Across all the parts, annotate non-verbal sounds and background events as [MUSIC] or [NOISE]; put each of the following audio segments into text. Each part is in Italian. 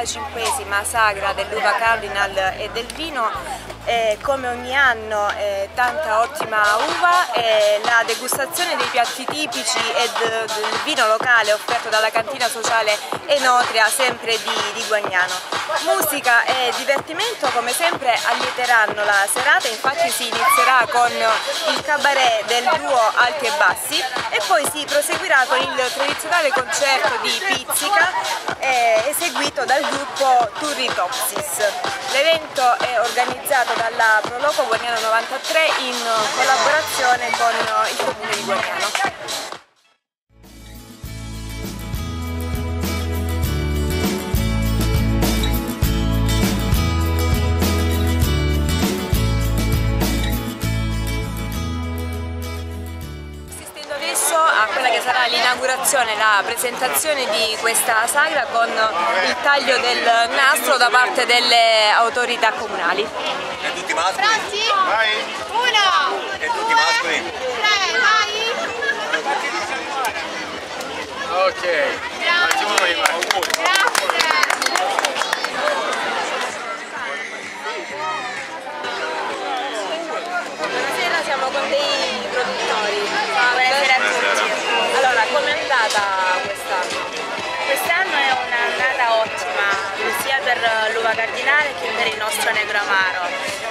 45esima sagra dell'uva cardinal e del vino, eh, come ogni anno eh, tanta ottima uva, eh, la degustazione dei piatti tipici e del vino locale offerto dalla cantina sociale Enotria sempre di, di Guagnano. Musica e divertimento come sempre allieteranno la serata, infatti si inizierà con il cabaret del duo Alti e Bassi e poi si proseguirà con il tradizionale concerto di Pizzica eh, eseguito dal gruppo Turritopsis. L'evento è organizzato dalla Proloco Guagnano 93 in collaborazione con il comune di Guagnano. Sarà l'inaugurazione, la presentazione di questa sagra con il taglio del nastro da parte delle autorità comunali. E tutti maschi? Pronti? Vai! Uno! E tutti maschi? Tre, vai! Ok, facciamo noi, Grazie! Andata quest'anno? Quest'anno è un'annata ottima, sia per l'uva cardinale che per il nostro negro amaro.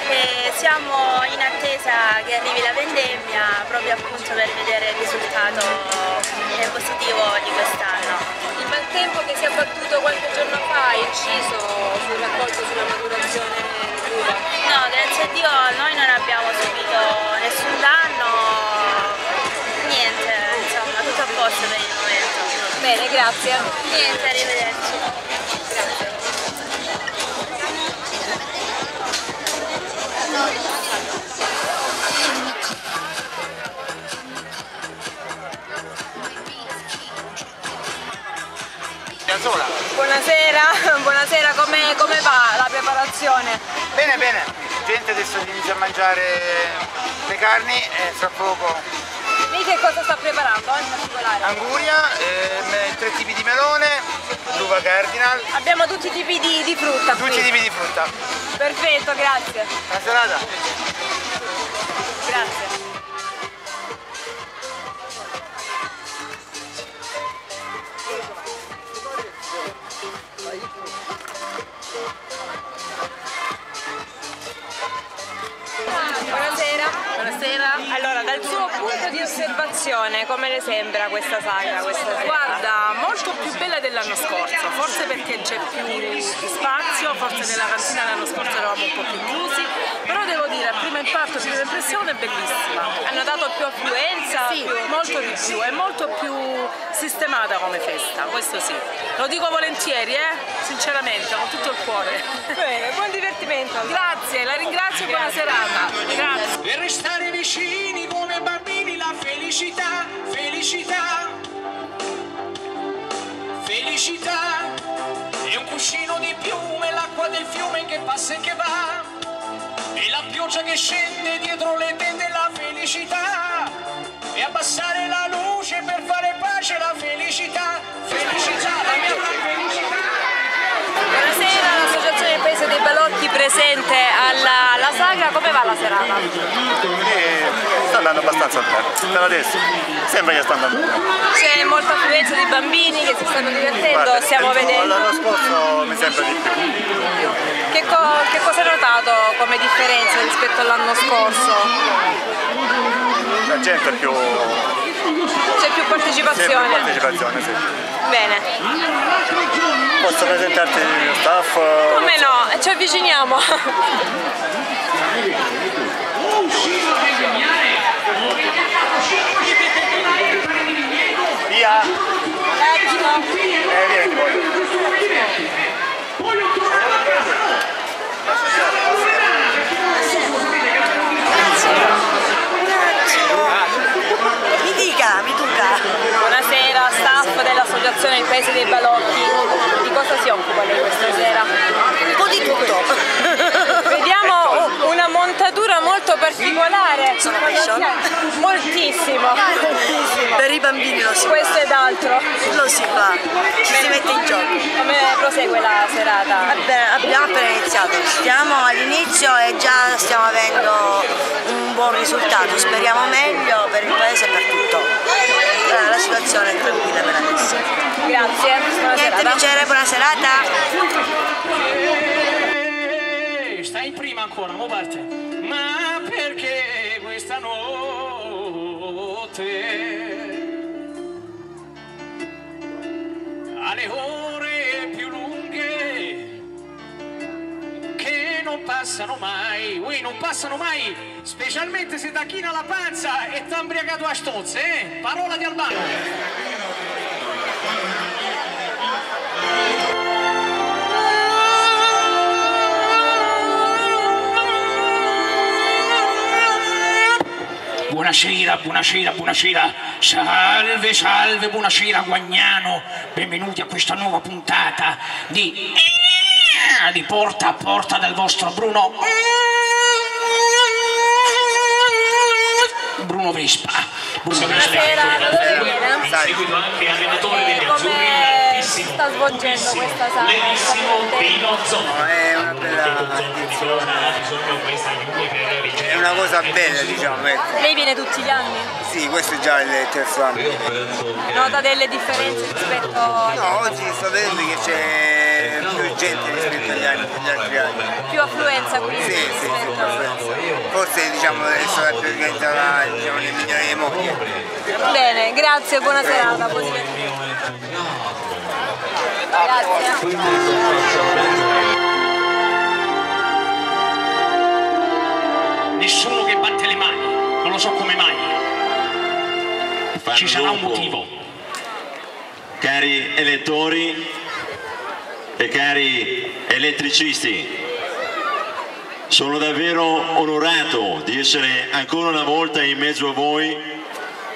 E siamo in attesa che arrivi la vendemmia proprio appunto per vedere il risultato eh, positivo di quest'anno. Il maltempo che si è abbattuto qualche giorno fa ha inciso sul raccolto, sulla maturazione dell'uva? No, grazie a Dio noi non abbiamo subito nessun danno, niente, insomma, tutto a posto per il. Bene, grazie. Niente, arrivederci. sola. Buonasera, [LAUGHS] buonasera, come, come va la preparazione? Bene, bene, gente adesso inizia a mangiare le carni e fra poco Lei che cosa sta preparando in particolare? anguria, ehm, tre tipi di melone, l'uva cardinal, Abbiamo tutti i tipi di, di frutta qui. tutti i tipi di frutta. Perfetto, grazie. Buona serata! Grazie. Osservazione, come le sembra questa sagra questa? Guarda, molto più bella dell'anno scorso, forse perché c'è più spazio, forse nella cantina l'anno scorso eravamo un po' più chiusi, però devo dire, a prima impatto, prima impressione è bellissima. Hanno dato più affluenza? Sì, più- molto di più, è molto più sistemata come festa, questo sì. Lo dico volentieri, eh? sinceramente, con tutto il cuore. Bene, buon divertimento. Grazie, la ringrazio e buona serata. Grazie. Per restare vicini come bambini felicità, felicità, felicità. È un cuscino di piume, l'acqua del fiume che passa e che va. E la pioggia che scende dietro le tende la felicità. E abbassare la luce per fare pace la felicità, la mia felicità. Buonasera, l'associazione del Paese dei Balocchi presente alla, alla sagra, come va la serata? E sta andando abbastanza bene, per adesso sembra che sta andando bene. C'è molta affluenza di bambini che si stanno divertendo, Guarda, stiamo vedendo. L'anno scorso mi sembra di più. Che, co- che cosa hai notato come differenza rispetto all'anno scorso? La gente è più... C'è più partecipazione? partecipazione, sì. Bene, Posso presentarti lo staff? come no? Ci avviciniamo. Via! Eh, vieni poi. Mi dica. Buonasera, staff dell'associazione Il Paese dei Balocchi. Di cosa si occupa lei questa sera? Un po' di tutto. [LAUGHS] Vediamo una montatura molto particolare? Sono passion. Moltissimo, moltissimo. Per i bambini lo si fa. Questo ed altro. Lo si fa, ci si mette in gioco. Come prosegue la serata? Vabbè, abbiamo appena iniziato, stiamo all'inizio e già stiamo avendo un buon risultato, speriamo meglio per il paese e per tutto. Eh, La situazione è tranquilla per adesso. Grazie, buona Niente serata. piacere, buona serata. Eh, Stai in prima ancora, mo parte. Ma perché questa notte alle ore più lunghe che non passano mai, ui, non passano mai, specialmente se da china la panza e t'ha imbriagato a stozze, eh? Parola di Albano. Buonasera, buonasera, buonasera, salve, salve, buonasera Guagnano, benvenuti a questa nuova puntata di, di Porta a Porta dal vostro Bruno Bruno Vespa. Bruno Vespa. Buonasera, dove viene? Seguito anche allenatore degli azzurri, come l'altissimo, sta svolgendo questa sala? l'enissimo Pino Zoppo. È una bella è una cosa bella diciamo, ecco. Lei viene tutti gli anni? Sì, questo è già il terzo anno. Nota delle differenze rispetto a No, oggi sto vedendo che c'è gente rispetto agli, anni, agli altri anni. più affluenza quindi Sì, sì, sì, rispetto abbastanza. Forse diciamo è stata più organizzata diciamo, nei migliori modi. Bene, grazie, buona serata, buon divertimento. Grazie. Nessuno che batte le mani, non lo so come mai. Ci sarà un motivo. Cari elettori e cari elettricisti, sono davvero onorato di essere ancora una volta in mezzo a voi,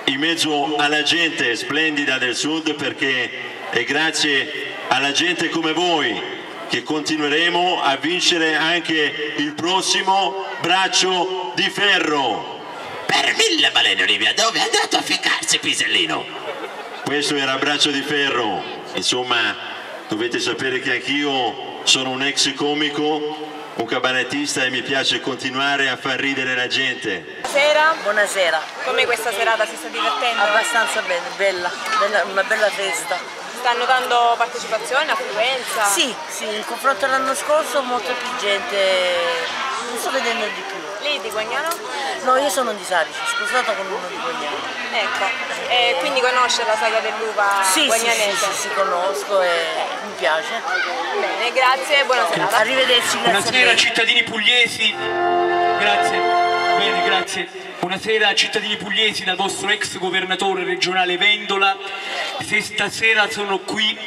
in mezzo alla gente splendida del sud perché è grazie alla gente come voi che continueremo a vincere anche il prossimo braccio di ferro. Per mille balene Olivia, dove è andato a ficcarsi Pisellino? Questo era Braccio di Ferro, insomma dovete sapere che anch'io sono un ex comico, un cabarettista e mi piace continuare a far ridere la gente. Buonasera, Buonasera. come questa serata si sta divertendo? Abbastanza bene, bella, bella- una bella festa. Sta notando partecipazione, affluenza? Sì, sì, in confronto all'anno scorso molta più gente, ne sto vedendo di più. Lei di Guagnano? No, io sono di Salice, sposato con uno di Guagnano. Ecco, e quindi conosce la saga dell'uva Sì, sì, sì, guagnanese? sì, sì, conosco e mi piace. Bene, grazie e buona serata. Arrivederci, grazie Buonasera cittadini pugliesi. Grazie. Bene, grazie. Buonasera cittadini pugliesi dal vostro ex governatore regionale Vendola. Se stasera sono qui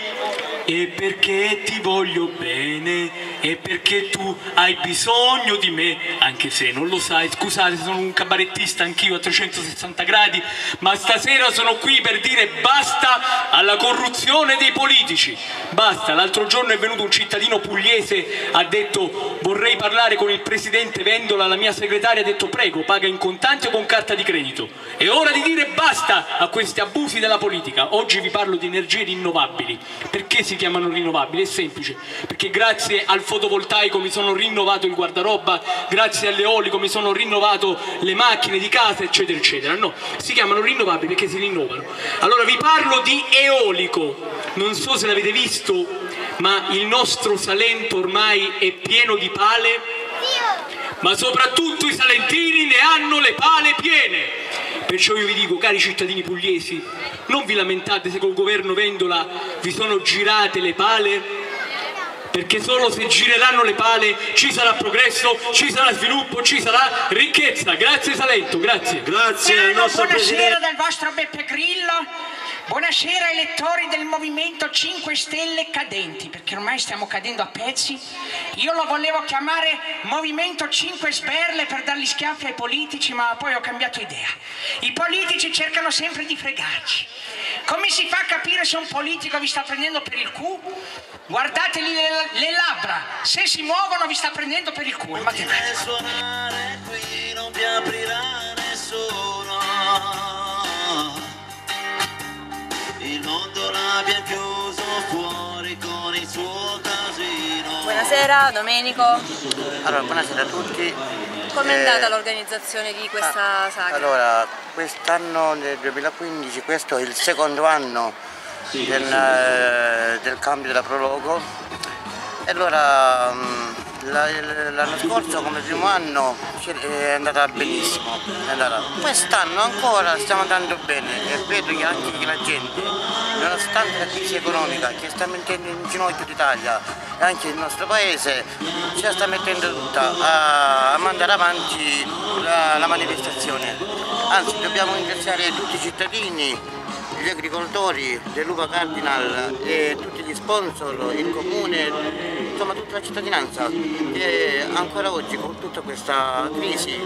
è perché ti voglio bene e perché tu hai bisogno di me, anche se non lo sai, scusate sono un cabarettista anch'io a 360 gradi, ma stasera sono qui per dire basta alla corruzione dei politici, basta, l'altro giorno è venuto un cittadino pugliese, ha detto vorrei parlare con il presidente Vendola, la mia segretaria ha detto prego, paga in contanti o con carta di credito, è ora di dire basta a questi abusi della politica, oggi vi parlo di energie rinnovabili, perché si chiamano rinnovabili? È semplice, perché grazie al fotovoltaico mi sono rinnovato il guardaroba, grazie all'eolico mi sono rinnovato le macchine di casa, eccetera, eccetera. No, si chiamano rinnovabili perché si rinnovano. Allora vi parlo di eolico, non so se l'avete visto, ma il nostro Salento ormai è pieno di pale, ma soprattutto i salentini ne hanno le pale piene. Perciò io vi dico, cari cittadini pugliesi, non vi lamentate se col governo Vendola vi sono girate le pale, perché solo se gireranno le pale ci sarà progresso, ci sarà sviluppo, ci sarà ricchezza. Grazie Salento, grazie. Grazie al nostro buonasera Presidente. dal vostro Beppe Grillo. Buonasera elettori del Movimento 5 Stelle cadenti, perché ormai stiamo cadendo a pezzi. Io lo volevo chiamare Movimento 5 Sberle per dargli schiaffi ai politici, ma poi ho cambiato idea. I politici cercano sempre di fregarci. Come si fa a capire se un politico vi sta prendendo per il cu? Guardateli le, le labbra, se si muovono vi sta prendendo per il cu, è matematica. Buonasera Domenico, Allora, buonasera a tutti. com'è Eh, andata l'organizzazione di questa sagra? Allora, quest'anno nel 2015, questo è il secondo anno del, eh, del cambio della Prologo. E allora mm, l'anno scorso come primo anno ci- è andata benissimo. Quest'anno ancora stiamo andando bene e vedo che anche che la gente, nonostante la crisi economica che sta mettendo in ginocchio l'Italia e anche il nostro paese, ce la sta mettendo tutta a mandare avanti la, la manifestazione. Anzi dobbiamo ringraziare tutti i cittadini gli agricoltori dell'Uva Cardinal e tutti gli sponsor, il comune, insomma tutta la cittadinanza che ancora oggi con tutta questa crisi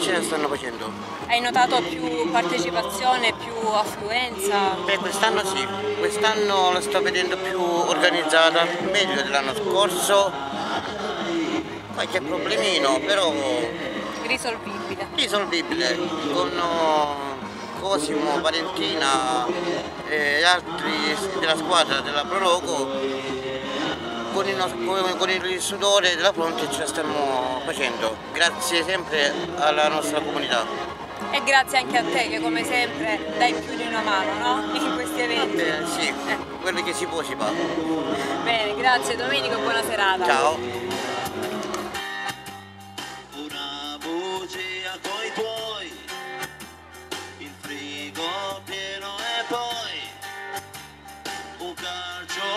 ce la stanno facendo. Hai notato più partecipazione, più affluenza? Beh quest'anno sì, quest'anno la sto vedendo più organizzata, meglio dell'anno scorso, qualche problemino però Risolvibile. risolvibile con Cosimo, Valentina e altri della squadra della Prologo con il, con- il sudore della fronte ce la stiamo facendo grazie sempre alla nostra comunità E grazie anche a te che come sempre dai più di una mano, no? [LAUGHS] In questi eventi. Eh, sì, quello che si può si fa Bene, grazie Domenico e buona serata. ciao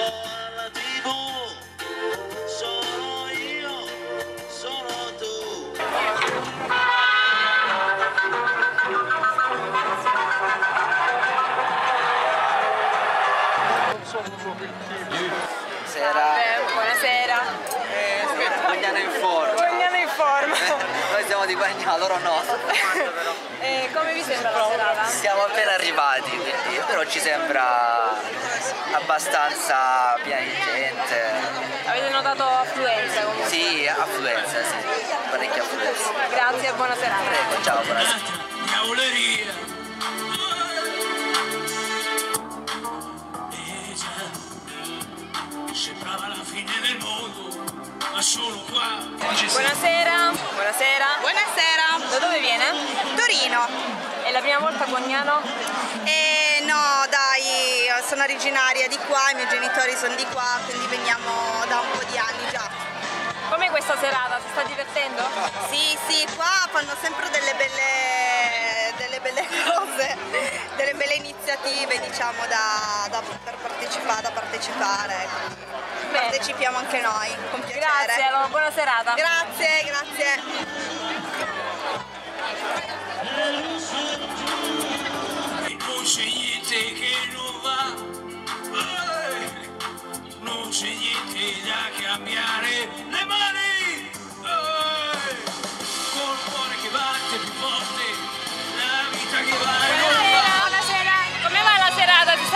Lord. [LAUGHS] loro no. [LAUGHS] E come vi sembra la serata? Siamo appena arrivati, quindi, però ci sembra abbastanza piena di gente. Avete notato affluenza comunque? Sì, affluenza, sì. Parecchia affluenza. Grazie e buona serata. Prego, ciao, buonasera. Diavoleria. Eh sembrava la fine del mondo, ma solo qua. Buonasera. Buonasera. Buonasera. Da dove viene? Torino. È la prima volta a Cognano? Eh, no, dai, sono originaria di qua, i miei genitori sono di qua, quindi veniamo da un po' di anni già. Com'è questa serata? Si sta divertendo? Sì, sì, qua fanno sempre delle belle, belle [LAUGHS] cose, delle belle iniziative, diciamo, da, da- per partecipare, da partecipare. Partecipiamo anche noi, con piacere. Grazie, allora buona serata. Grazie, grazie. Non c'è niente che non va, non c'è niente da cambiare, le mani,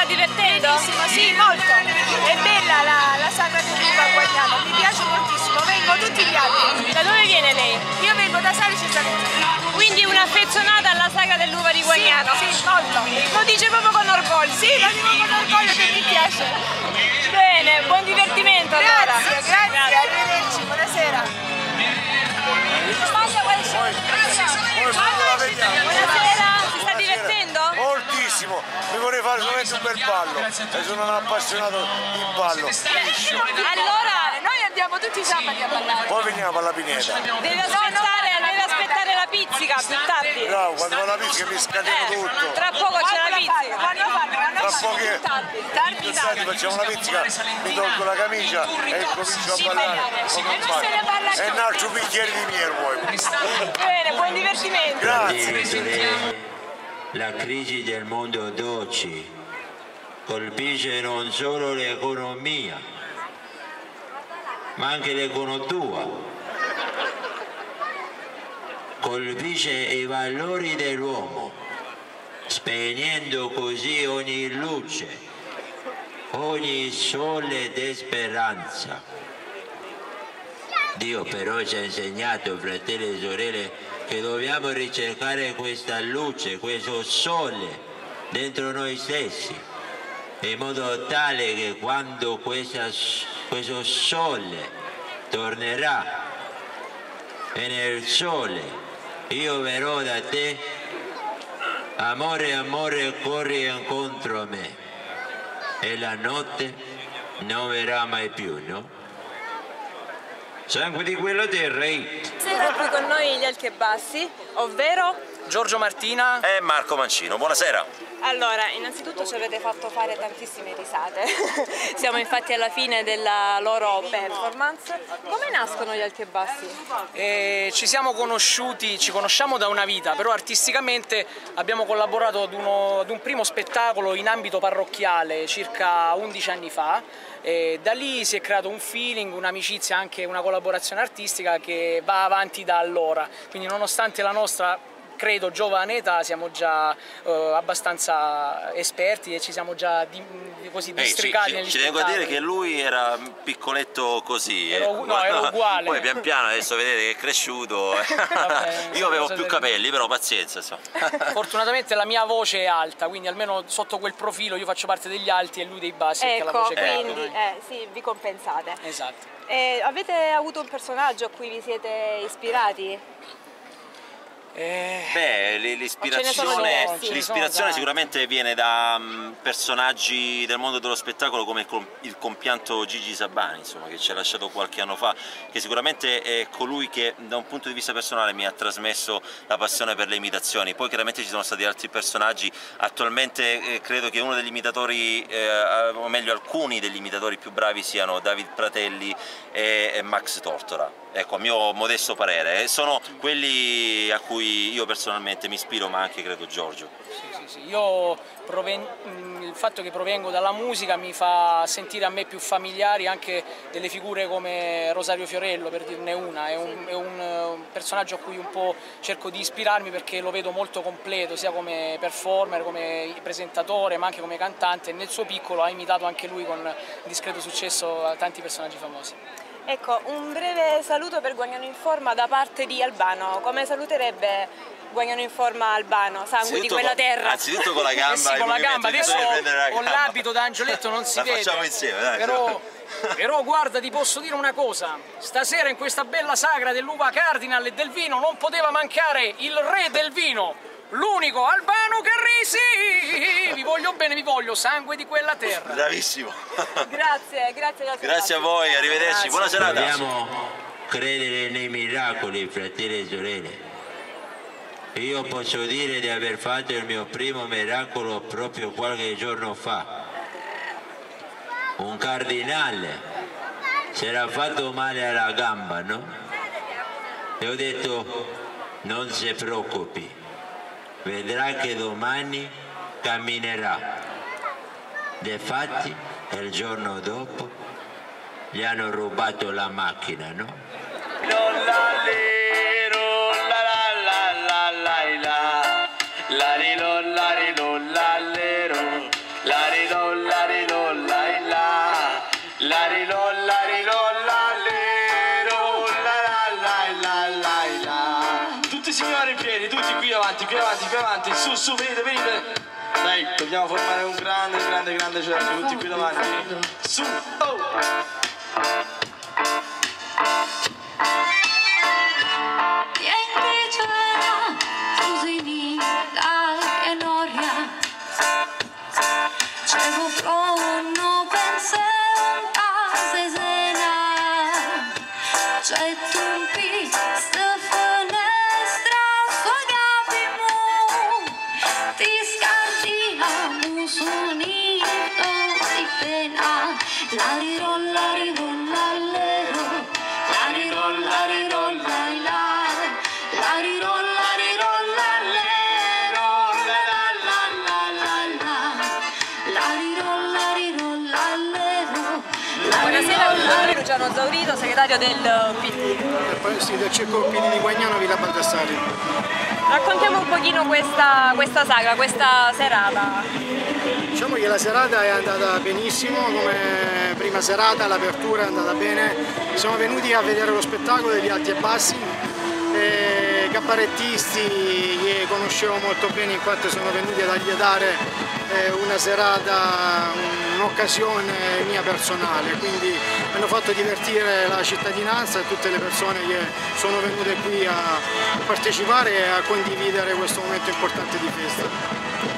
divertendo? Benissimo, sì, molto. È bella la, la sagra di Luca a Guagliano, mi piace moltissimo, vengo tutti gli anni. Da dove viene lei? Io vengo da Salice Salentino. Quindi un'affezionata alla saga dell'uva di Guagliano? Sì, sì, molto. Lo dice proprio con orgoglio. Sì, lo dico con orgoglio che mi piace. Bene, buon divertimento allora. Grazie, grazie, arrivederci, buonasera. Buonasera? Moltissimo, mi vorrei fare solamente un bel ballo e sono un appassionato di ballo. Allora, noi andiamo tutti i sabati a ballare. Poi veniamo alla pineta. deve aspettare, deve aspettare la pizzica più tardi. Bravo, quando va la pizzica mi scatena Eh, tutto. tra poco c'è la pizzica. Quando fanno? Quando Tra pochi Tardi, facciamo la pizzica, mi tolgo la camicia e comincio a ballare come un non se ne parla. E un altro bicchiere di miele vuoi. Bene, buon divertimento. Grazie. La crisi del mondo d'oggi colpisce non solo l'economia, ma anche l'economia. Colpisce i valori dell'uomo, spegnendo così ogni luce, ogni sole di speranza. Dio però ci ha insegnato, fratelli e sorelle, che dobbiamo ricercare questa luce, questo sole dentro noi stessi, in modo tale che quando questa, questo sole tornerà e nel sole io verrò da te, amore, amore, corri incontro a me e la notte non verrà mai più, no? Sangue di quella terra, eh. Sera qui con noi gli Alti e Bassi, ovvero Giorgio Martina e Marco Mancino. Buonasera. Allora, innanzitutto ci avete fatto fare tantissime risate. [LAUGHS] Siamo infatti alla fine della loro performance. Come nascono gli Alti e Bassi? E ci siamo conosciuti, ci conosciamo da una vita, però artisticamente abbiamo collaborato ad, uno, ad un primo spettacolo in ambito parrocchiale circa 11 anni fa e da lì si è creato un feeling, un'amicizia, anche una collaborazione artistica che va avanti da allora. Quindi nonostante la nostra credo giovane età siamo già eh, abbastanza esperti e ci siamo già di, così districati Ehi, negli ci, ci tengo a dire che lui era piccoletto così ero, eh. no, ero [LAUGHS] uguale. Poi pian piano adesso vedete che è cresciuto [LAUGHS] Vabbè, [LAUGHS] io avevo più capelli però pazienza insomma. fortunatamente la mia voce è alta quindi almeno sotto quel profilo io faccio parte degli alti e lui dei bassi ecco, la voce quindi eh, sì, vi compensate. Esatto. E avete avuto un personaggio a cui vi siete ispirati? Eh, Beh, l'ispirazione, l'ispirazione sicuramente viene da um, personaggi del mondo dello spettacolo come il, compianto Gigi Sabani, insomma, che ci ha lasciato qualche anno fa, che sicuramente è colui che da un punto di vista personale mi ha trasmesso la passione per le imitazioni. Poi chiaramente ci sono stati altri personaggi, attualmente eh, credo che uno degli imitatori, eh, o meglio alcuni degli imitatori più bravi siano David Pratelli e, e Max Tortora. Ecco, a mio modesto parere, sono quelli a cui io personalmente mi ispiro, ma anche credo Giorgio. Sì, sì, sì. Io proven... il fatto che provengo dalla musica mi fa sentire a me più familiari anche delle figure come Rosario Fiorello, per dirne una, è un, è un personaggio a cui un po' cerco di ispirarmi perché lo vedo molto completo, sia come performer, come presentatore, ma anche come cantante, nel suo piccolo ha imitato anche lui con discreto successo tanti personaggi famosi. Ecco, un breve saluto per Guagnano in Forma da parte di Albano. Come saluterebbe Guagnano in Forma Albano? Sangue di quella terra. Anzitutto con la gamba. Eh [LAUGHS] sì, con la gamba. Adesso ho l'abito da Angioletto, non [LAUGHS] si la vede. facciamo insieme, dai. Però, [LAUGHS] però guarda, ti posso dire una cosa. Stasera in questa bella sagra dell'uva cardinal e del vino non poteva mancare il re del vino. L'unico Albano Carrisi! Vi voglio bene, vi voglio, sangue di quella terra. Bravissimo. Grazie, grazie. Grazie a voi, arrivederci, Grazie. buona serata. Dobbiamo credere nei miracoli, fratelli e sorelle. Io posso dire di aver fatto il mio primo miracolo proprio qualche giorno fa. Un cardinale si era fatto male alla gamba, no? E ho detto, non si preoccupi, vedrà che domani camminerà. Difatti, il giorno dopo, gli hanno rubato la macchina, no? Tutti su, su, venite, venite. Dai, dobbiamo formare un grande, grande, grande cerchio, tutti qui davanti. Su, oh! Segretario del PD. Sì, del Circo PD di Guagnano, Villa Baldassari. Raccontiamo un pochino questa, questa sagra, questa serata. Diciamo che la serata è andata benissimo, come prima serata l'apertura è andata bene. Siamo venuti a vedere lo spettacolo degli alti e bassi e cabarettisti che conoscevo molto bene in quanto sono venuti ad allietare eh, una serata, un'occasione mia personale, quindi hanno fatto divertire la cittadinanza e tutte le persone che sono venute qui a partecipare e a condividere questo momento importante di festa.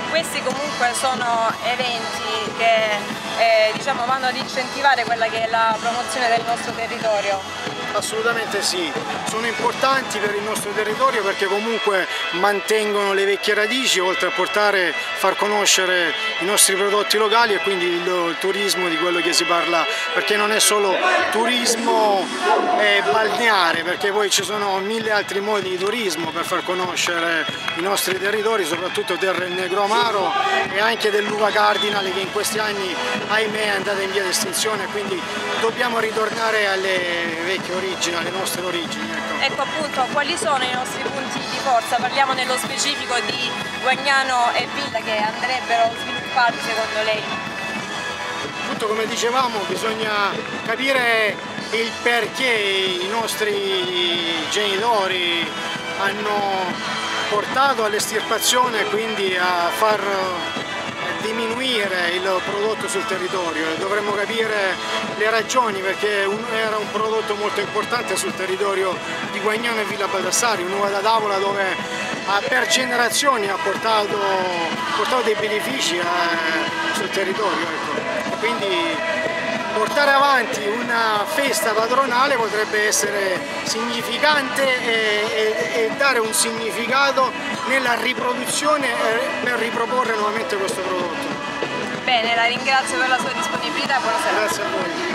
Questi comunque sono eventi che eh, diciamo, vanno ad incentivare quella che è la promozione del nostro territorio. Assolutamente sì, sono importanti per il nostro territorio perché comunque mantengono le vecchie radici oltre a portare, far conoscere i nostri prodotti locali e quindi il, il turismo di quello che si parla, perché non è solo turismo eh, balneare, perché poi ci sono mille altri modi di turismo per far conoscere i nostri territori, soprattutto del Negro Amaro e anche dell'uva cardinale che in questi anni ahimè è andata in via d'estinzione, quindi dobbiamo ritornare alle vecchie origini, alle nostre origini. Ecco. ecco appunto, quali sono i nostri punti di forza? Parliamo nello specifico di Guagnano e Villa che andrebbero sviluppati secondo lei? Appunto come dicevamo bisogna capire il perché i nostri genitori hanno portato all'estirpazione e quindi a far diminuire il prodotto sul territorio e dovremmo capire le ragioni perché era un prodotto molto importante sul territorio di Guagnano e Villa Baldassari, un'uva da tavola dove per generazioni ha portato, portato dei benefici eh, sul territorio. Ecco. Quindi portare avanti una festa padronale potrebbe essere significante e, e, e dare un significato nella riproduzione per riproporre nuovamente questo prodotto. Bene, la ringrazio per la sua disponibilità, buonasera. Grazie a voi.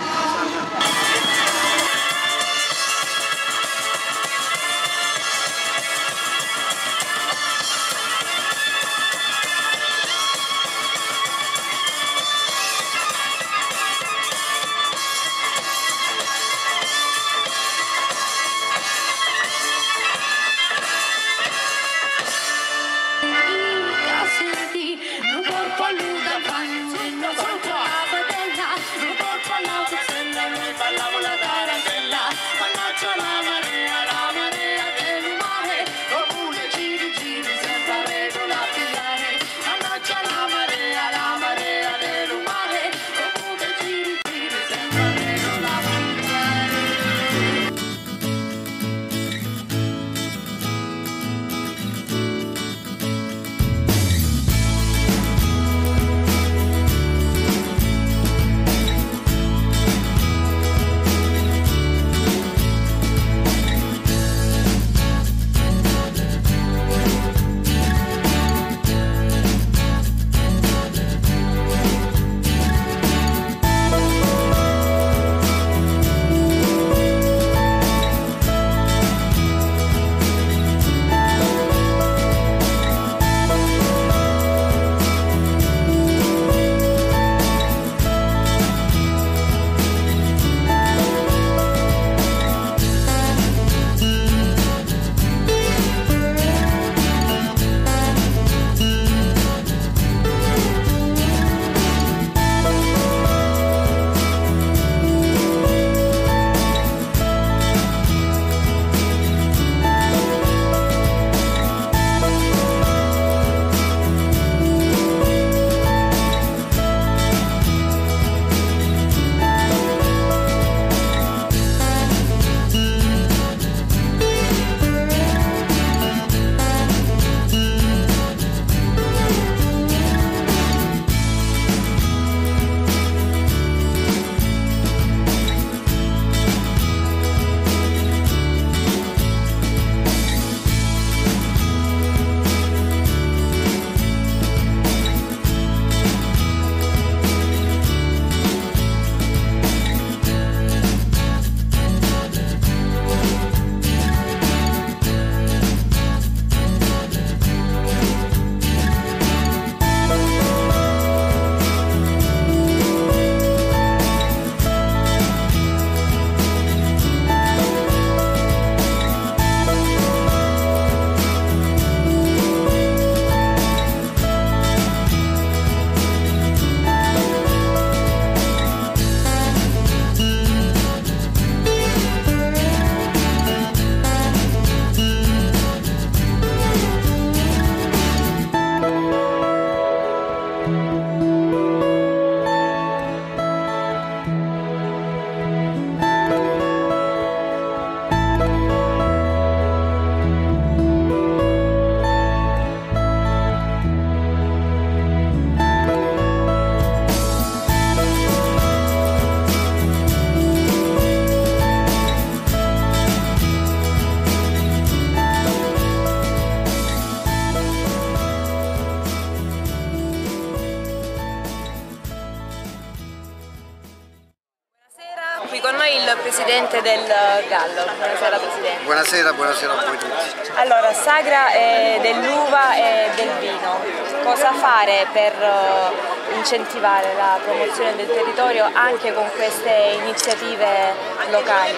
Buonasera, buonasera a voi tutti. Allora, Sagra è dell'uva e del vino. Cosa fare per eh, incentivare la promozione del territorio anche con queste iniziative locali?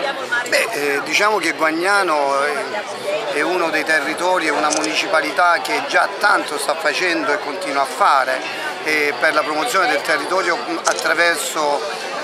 Beh, eh, diciamo che Guagnano è uno dei territori, è una municipalità che già tanto sta facendo e continua a fare eh, per la promozione del territorio attraverso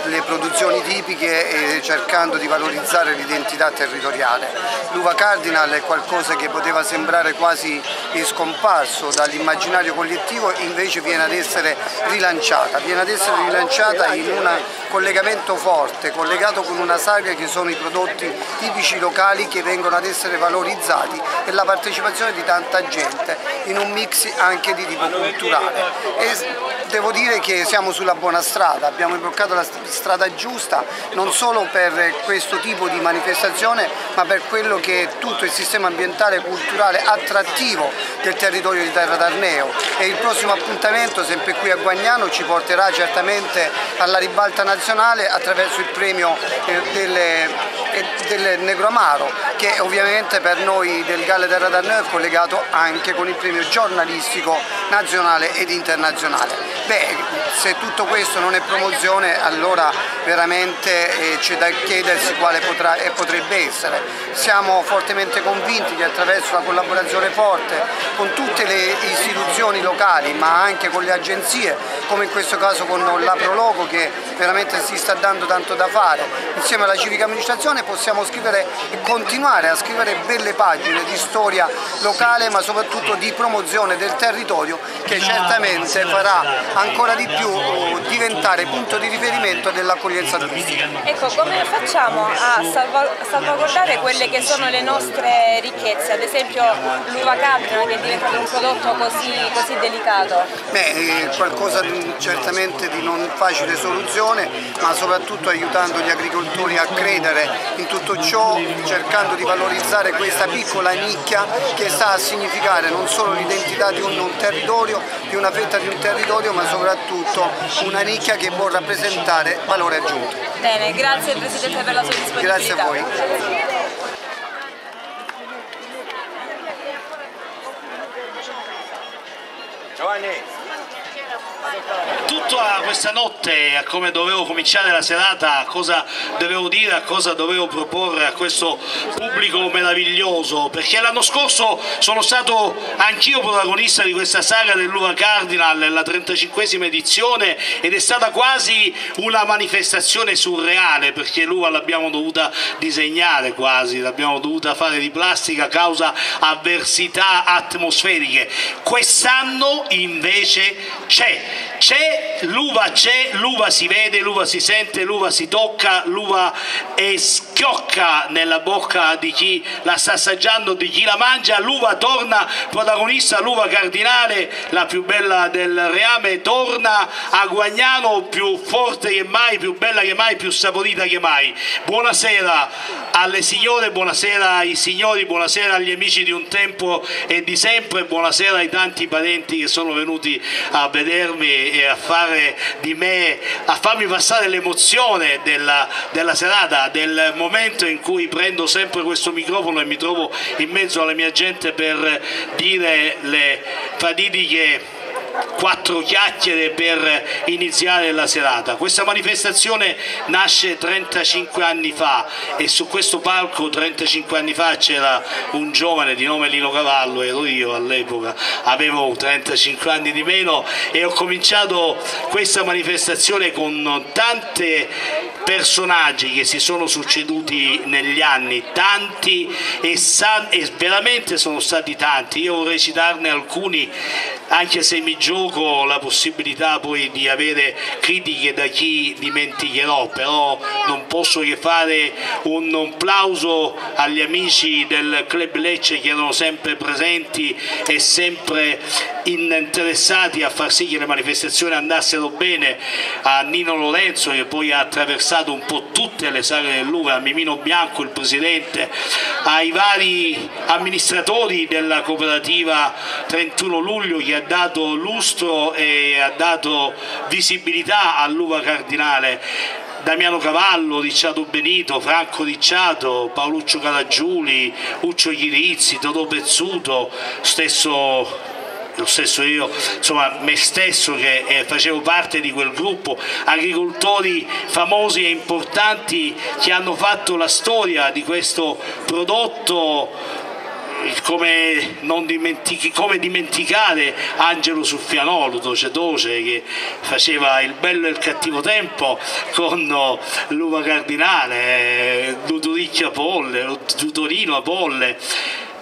le produzioni tipiche e cercando di valorizzare l'identità territoriale. L'uva cardinal è qualcosa che poteva sembrare quasi scomparso dall'immaginario collettivo invece viene ad essere rilanciata, viene ad essere rilanciata in un collegamento forte, collegato con una saga che sono i prodotti tipici locali che vengono ad essere valorizzati e la partecipazione di tanta gente in un mix anche di tipo culturale. E devo dire che siamo sulla buona strada, abbiamo imboccato la strada giusta non solo per questo tipo di manifestazione ma per quello che è tutto il sistema ambientale culturale attrattivo del territorio di Terra d'Arneo e il prossimo appuntamento sempre qui a Guagnano ci porterà certamente alla ribalta nazionale attraverso il premio eh, delle, eh, del Negro Amaro che ovviamente per noi del Galle Terra d'Arneo è collegato anche con il premio giornalistico nazionale ed internazionale. Beh, se tutto questo non è promozione allora veramente eh, c'è da chiedersi quale potrà e potrebbe essere. Siamo fortemente convinti che attraverso la collaborazione forte con tutte le istituzioni locali ma anche con le agenzie come in questo caso con la Prologo che veramente si sta dando tanto da fare, insieme alla civica amministrazione possiamo scrivere e continuare a scrivere belle pagine di storia locale ma soprattutto di promozione del territorio che certamente farà ancora di più diventare punto di riferimento dell'accoglienza turistica. Ecco, come facciamo a salvaguardare quelle che sono le nostre ricchezze, ad esempio l'uva cardina che è diventato un prodotto così, così delicato? Beh, è qualcosa di, certamente di non facile soluzione, ma soprattutto aiutando gli agricoltori a credere in tutto ciò, cercando di valorizzare questa piccola nicchia che sta a significare non solo l'identità di un territorio, di una fetta di un territorio, ma soprattutto una nicchia che può rappresentare valore aggiunto. Bene, grazie Presidente per la sua disponibilità. Grazie a voi. Giovanni! Tutta questa notte, a come dovevo cominciare la serata, a cosa dovevo dire, a cosa dovevo proporre a questo pubblico meraviglioso, perché l'anno scorso sono stato anch'io protagonista di questa saga dell'Uva Cardinal, la 35esima edizione, ed è stata quasi una manifestazione surreale, perché l'uva l'abbiamo dovuta disegnare quasi, l'abbiamo dovuta fare di plastica a causa avversità atmosferiche. Quest'anno invece c'è c'è, l'uva c'è, l'uva si vede, l'uva si sente, l'uva si tocca, l'uva è schiocca nella bocca di chi la sta assaggiando, di chi la mangia, l'uva torna protagonista, l'uva cardinale, la più bella del reame, torna a Guagnano più forte che mai, più bella che mai, più saporita che mai. Buonasera alle signore, buonasera ai signori, buonasera agli amici di un tempo e di sempre, buonasera ai tanti parenti che sono venuti a vedermi e a fare di me, a farmi passare l'emozione della, della serata, del momento in cui prendo sempre questo microfono e mi trovo in mezzo alla mia gente per dire le fatidiche quattro chiacchiere per iniziare la serata. Questa manifestazione nasce 35 anni fa e su questo palco 35 anni fa c'era un giovane di nome Lino Cavallo, ero io all'epoca, avevo 35 anni di meno e ho cominciato questa manifestazione con tante personaggi che si sono succeduti negli anni, tanti e, e veramente sono stati tanti, io vorrei citarne alcuni anche se mi gioco la possibilità poi di avere critiche da chi dimenticherò, però non posso che fare un, un plauso agli amici del Club Lecce che erano sempre presenti e sempre interessati a far sì che le manifestazioni andassero bene, a Nino Lorenzo che poi ha attraversato un po' tutte le sale dell'Ura, a Mimino Bianco il presidente, ai vari amministratori della cooperativa 31 luglio che ha dato lustro e ha dato visibilità all'uva cardinale. Damiano Cavallo, Ricciardo Benito, Franco Ricciato, Paoluccio Caragiuli, Uccio Chirizzi, Totò Pezzuto, stesso lo stesso io, insomma me stesso che eh, facevo parte di quel gruppo, agricoltori famosi e importanti che hanno fatto la storia di questo prodotto come, dimentichi, come, dimenticare Angelo Suffianolo, Doce Doce, che faceva il bello e il cattivo tempo con l'uva cardinale, Duduricchia Polle, Dutorino a Polle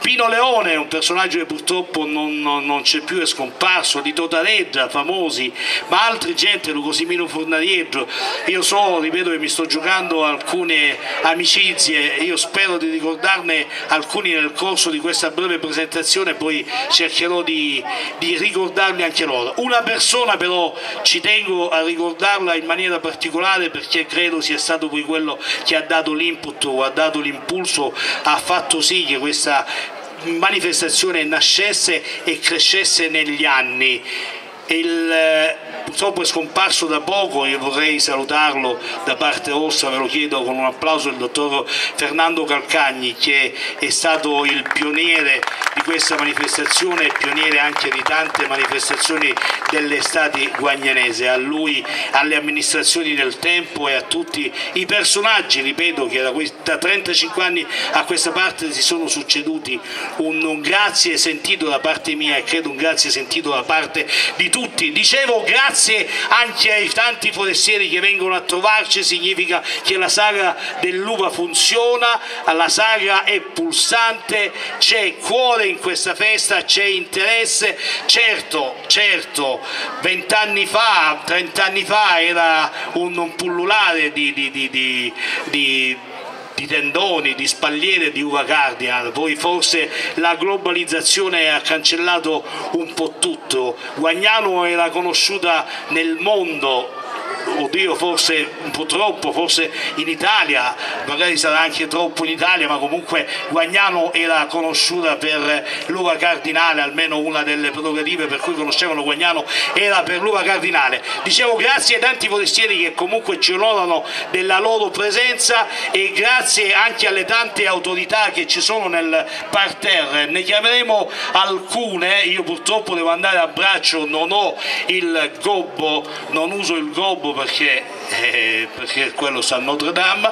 Pino Leone un personaggio che purtroppo non, non, non c'è più, è scomparso, di Totareggia, famosi, ma altri gente, Lucosimino Fornarieggio, io so, ripeto che mi sto giocando alcune amicizie, io spero di ricordarne alcuni nel corso di questa breve presentazione, poi cercherò di, di ricordarli anche loro. Una persona però ci tengo a ricordarla in maniera particolare perché credo sia stato poi quello che ha dato l'input ha dato l'impulso, ha fatto sì che questa manifestazione nascesse e crescesse negli anni. Il, eh, purtroppo è scomparso da poco, io vorrei salutarlo da parte vostra, ve lo chiedo con un applauso il dottor Fernando Calcagni che è stato il pioniere di questa manifestazione e pioniere anche di tante manifestazioni dell'estate guagnanese, a lui, alle amministrazioni del tempo e a tutti i personaggi, ripeto che da, da 35 anni a questa parte si sono succeduti un, un grazie sentito da parte mia e credo un grazie sentito da parte di tutti. Dicevo grazie anche ai tanti forestieri che vengono a trovarci, significa che la sagra dell'uva funziona, la sagra è pulsante, c'è cuore in questa festa, c'è interesse, certo, certo, vent'anni fa, trent'anni fa era un, un pullulare di, di, di, di di tendoni, di spalliere di uva cardinal, poi forse la globalizzazione ha cancellato un po' tutto, Guagnano era conosciuta nel mondo oddio forse un po' troppo, forse in Italia, magari sarà anche troppo in Italia, ma comunque Guagnano era conosciuta per l'uva cardinale, almeno una delle prerogative per cui conoscevano Guagnano era per l'uva cardinale. Dicevo grazie ai tanti forestieri che comunque ci onorano della loro presenza e grazie anche alle tante autorità che ci sono nel parterre, ne chiameremo alcune, io purtroppo devo andare a braccio, non ho il gobbo, non uso il gobbo perché, eh, perché quello sta a Notre Dame.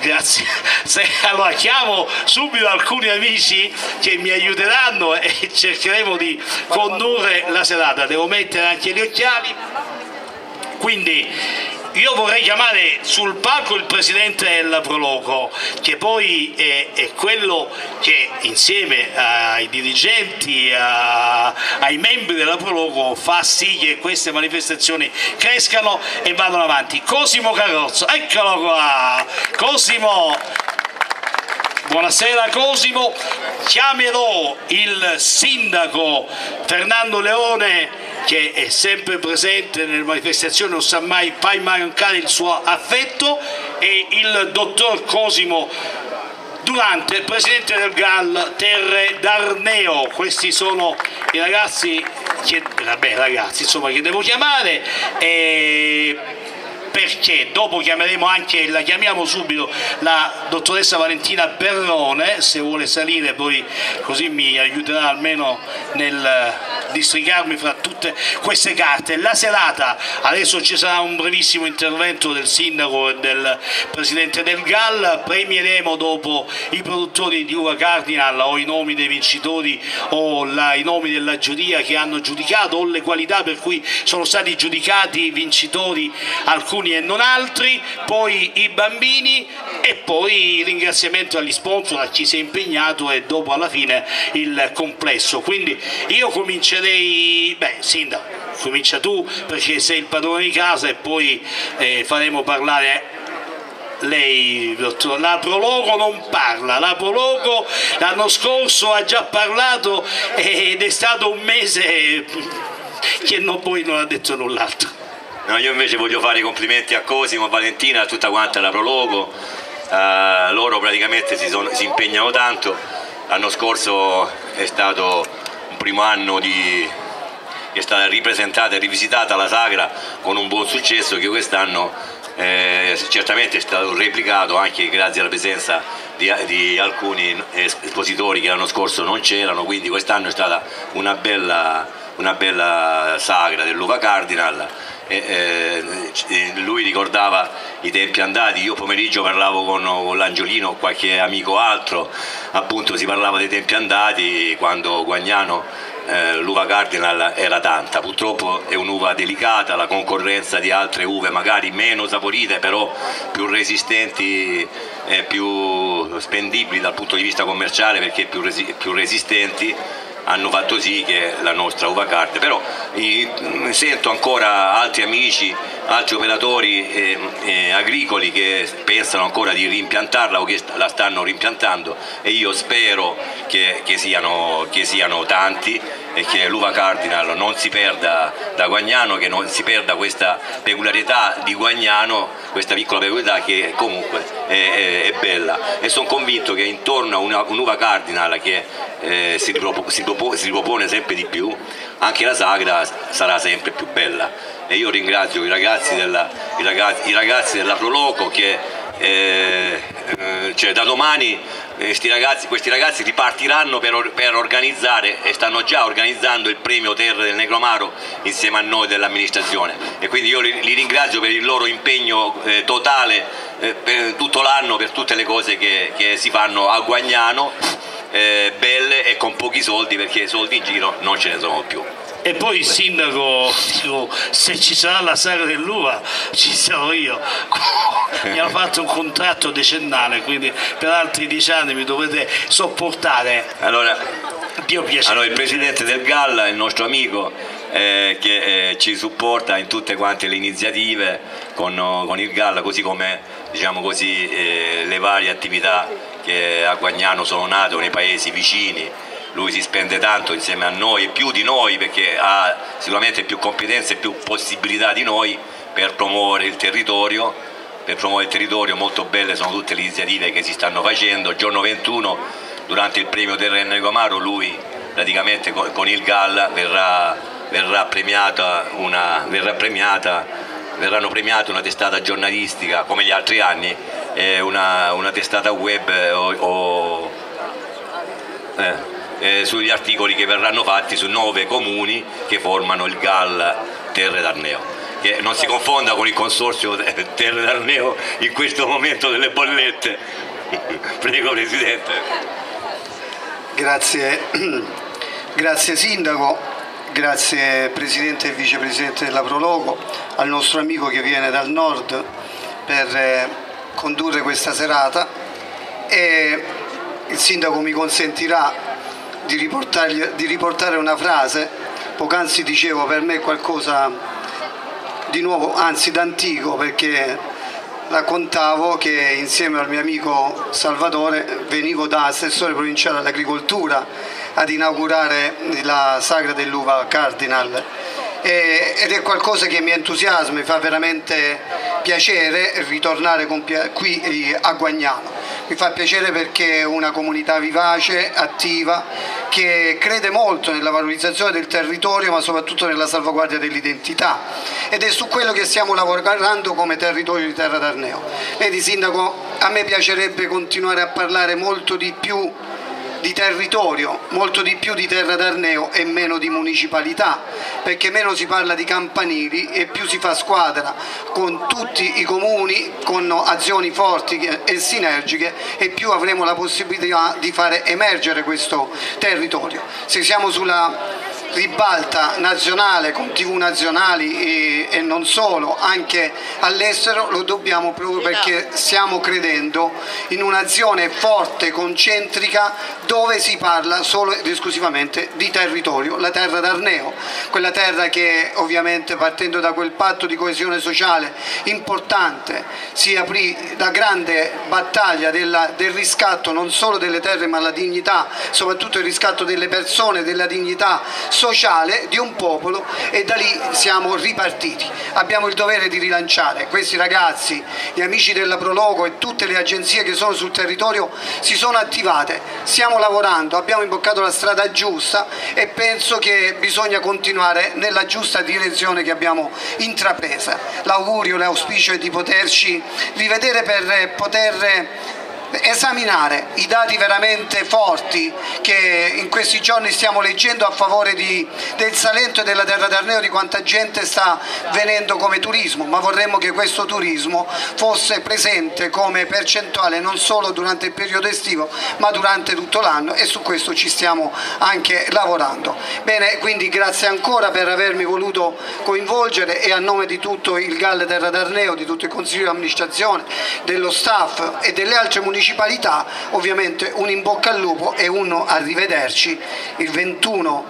Grazie. [LAUGHS] Se, allora chiamo subito alcuni amici che mi aiuteranno e cercheremo di condurre la serata. Devo mettere anche gli occhiali. Quindi io vorrei chiamare sul palco il presidente del Proloco, che poi è, è quello che insieme ai dirigenti, a, ai membri della Proloco fa sì che queste manifestazioni crescano e vadano avanti. Cosimo Carrozzo, eccolo qua! Cosimo, Buonasera Cosimo, chiamerò il sindaco Fernando Leone che è sempre presente nelle manifestazioni, non sa mai, mai mancare il suo affetto e il dottor Cosimo Durante, presidente del GAL Terre d'Arneo, questi sono i ragazzi che, vabbè, ragazzi, insomma, che devo chiamare. E perché dopo chiameremo anche, la chiamiamo subito la dottoressa Valentina Perrone, se vuole salire poi così mi aiuterà almeno nel districarmi fra tutte queste carte. La serata, adesso ci sarà un brevissimo intervento del sindaco e del presidente del GAL, premieremo dopo i produttori di Uva Cardinal o i nomi dei vincitori o la, i nomi della giuria che hanno giudicato o le qualità per cui sono stati giudicati i vincitori alcuni alcuni e non altri, poi i bambini e poi il ringraziamento agli sponsor, a chi si è impegnato e dopo alla fine il complesso. Quindi io comincerei, beh Sindaco, comincia tu perché sei il padrone di casa e poi eh, faremo parlare lei, dottor, la Prologo non parla, la Prologo l'anno scorso ha già parlato ed è stato un mese che non, poi non ha detto null'altro. No, io invece voglio fare i complimenti a Cosimo, a Valentina, a tutta quanta la Prologo, uh, loro praticamente si, sono, si, impegnano tanto, l'anno scorso è stato un primo anno di, che è stata ripresentata e rivisitata la sagra con un buon successo che quest'anno eh, certamente è stato replicato anche grazie alla presenza di, di, alcuni espositori che l'anno scorso non c'erano, quindi quest'anno è stata una bella, una bella sagra dell'uva cardinal. Eh, lui ricordava i tempi andati, io pomeriggio parlavo con, con l'Angiolino o qualche amico altro, appunto si parlava dei tempi andati quando Guagnano eh, l'uva Cardinal era tanta, purtroppo è un'uva delicata, la concorrenza di altre uve magari meno saporite però più resistenti e più spendibili dal punto di vista commerciale perché più, resi più resistenti hanno fatto sì che la nostra uva carte, però eh, sento ancora altri amici, altri operatori eh, eh, agricoli che pensano ancora di rimpiantarla o che la stanno rimpiantando. E io spero che, che, siano, che siano tanti e che l'uva Cardinal non si perda da Guagnano, che non si perda questa peculiarità di Guagnano, questa piccola peculiarità che comunque è, è, è bella. E sono convinto che intorno a un'uva Cardinal che eh, si, ripropone, si, ripropone sempre di più, anche la sagra sarà sempre più bella e io ringrazio i ragazzi della, i ragazzi, i ragazzi della Proloco che eh, eh, cioè da domani questi ragazzi, questi ragazzi ripartiranno per, per, organizzare e stanno già organizzando il premio Terre del Negromaro insieme a noi dell'amministrazione e quindi io li, li, ringrazio per il loro impegno eh, totale eh, per tutto l'anno per tutte le cose che, che si fanno a Guagnano eh, belle e con pochi soldi perché soldi in giro non ce ne sono più. E poi il sindaco, dico, se ci sarà la sagra dell'uva ci sarò io. [LAUGHS] mi hanno fatto un contratto decennale, quindi per altri dieci anni mi dovete sopportare. Allora, allora il presidente del Galla, il nostro amico, eh, che eh, ci supporta in tutte quante le iniziative con, con il Galla, così come diciamo così, eh, le varie attività che a Guagnano sono nate nei paesi vicini lui si spende tanto insieme a noi, più di noi perché ha sicuramente più competenze e più possibilità di noi per promuovere il territorio, per promuovere il territorio molto belle sono tutte le iniziative che si stanno facendo, giorno 21 durante il premio Terreno Comaro lui praticamente con il Galla verrà, verrà, premiata una, verrà premiata, verranno premiate una testata giornalistica come gli altri anni una, una testata web o, o eh, eh, sugli articoli che verranno fatti su nove comuni che formano il GAL Terre d'Arneo che non si confonda con il consorzio Terre d'Arneo in questo momento delle bollette. [LAUGHS] Prego Presidente. Grazie [CLEARS THROAT] grazie Sindaco grazie Presidente e Vicepresidente della Prologo al nostro amico che viene dal nord per eh, condurre questa serata. E il Sindaco mi consentirà di, di riportare una frase, poc'anzi dicevo per me qualcosa di nuovo, anzi d'antico perché raccontavo che insieme al mio amico Salvatore venivo da assessore provinciale all'agricoltura ad inaugurare la sagra dell'uva Cardinal ed è qualcosa che mi entusiasma, mi fa veramente piacere ritornare qui a Guagnano. Mi fa piacere perché è una comunità vivace, attiva, che crede molto nella valorizzazione del territorio ma soprattutto nella salvaguardia dell'identità ed è su quello che stiamo lavorando come territorio di Terra d'Arneo. Vedi Sindaco, a me piacerebbe continuare a parlare molto di più di territorio, molto di più di terra d'Arneo e meno di municipalità, perché meno si parla di campanili e più si fa squadra con tutti i comuni, con azioni forti e sinergiche e più avremo la possibilità di fare emergere questo territorio. Se siamo sulla ribalta nazionale con tv nazionali e, e non solo, anche all'estero, lo dobbiamo proprio perché stiamo credendo in un'azione forte, concentrica, dove si parla solo ed esclusivamente di territorio, la terra d'Arneo, quella terra che ovviamente partendo da quel patto di coesione sociale importante si aprì la grande battaglia della, del riscatto non solo delle terre ma la dignità, soprattutto il riscatto delle persone, della dignità sociale di un popolo e da lì siamo ripartiti. Abbiamo il dovere di rilanciare questi ragazzi, gli amici della Prologo e tutte le agenzie che sono sul territorio si sono attivate, stiamo lavorando, abbiamo imboccato la strada giusta e penso che bisogna continuare nella giusta direzione che abbiamo intrapresa. L'augurio, l'auspicio è di poterci rivedere per poter esaminare i dati veramente forti che in questi giorni stiamo leggendo a favore di, del Salento e della Terra d'Arneo di quanta gente sta venendo come turismo, ma vorremmo che questo turismo fosse presente come percentuale non solo durante il periodo estivo ma durante tutto l'anno e su questo ci stiamo anche lavorando. Bene, quindi grazie ancora per avermi voluto coinvolgere e a nome di tutto il Galle Terra d'Arneo, di tutto il Consiglio di amministrazione, dello staff e delle altre municipalità municipalità, ovviamente un in bocca al lupo e uno arrivederci il 21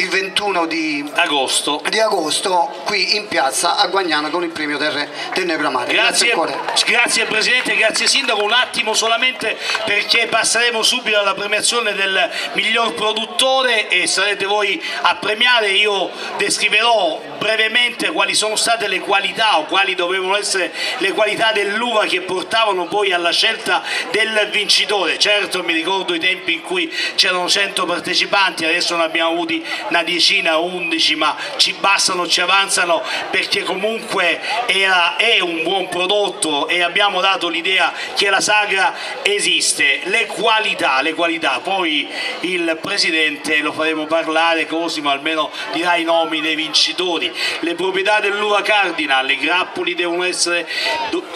il 21 di agosto. di agosto, qui in piazza a Guagnano con il premio del, del Negramare. Grazie, grazie, grazie, Presidente, grazie Sindaco. Un attimo solamente perché passeremo subito alla premiazione del miglior produttore e sarete voi a premiare. Io descriverò brevemente quali sono state le qualità o quali dovevano essere le qualità dell'uva che portavano poi alla scelta del vincitore. Certo mi ricordo i tempi in cui c'erano 100 partecipanti, adesso ne abbiamo avuti una decina, undici, ma ci bastano, ci avanzano perché comunque era, è un buon prodotto e abbiamo dato l'idea che la sagra esiste. Le qualità, le qualità, poi il Presidente lo faremo parlare, Cosimo almeno dirà i nomi dei vincitori. Le proprietà dell'uva cardinal, le grappoli devono essere,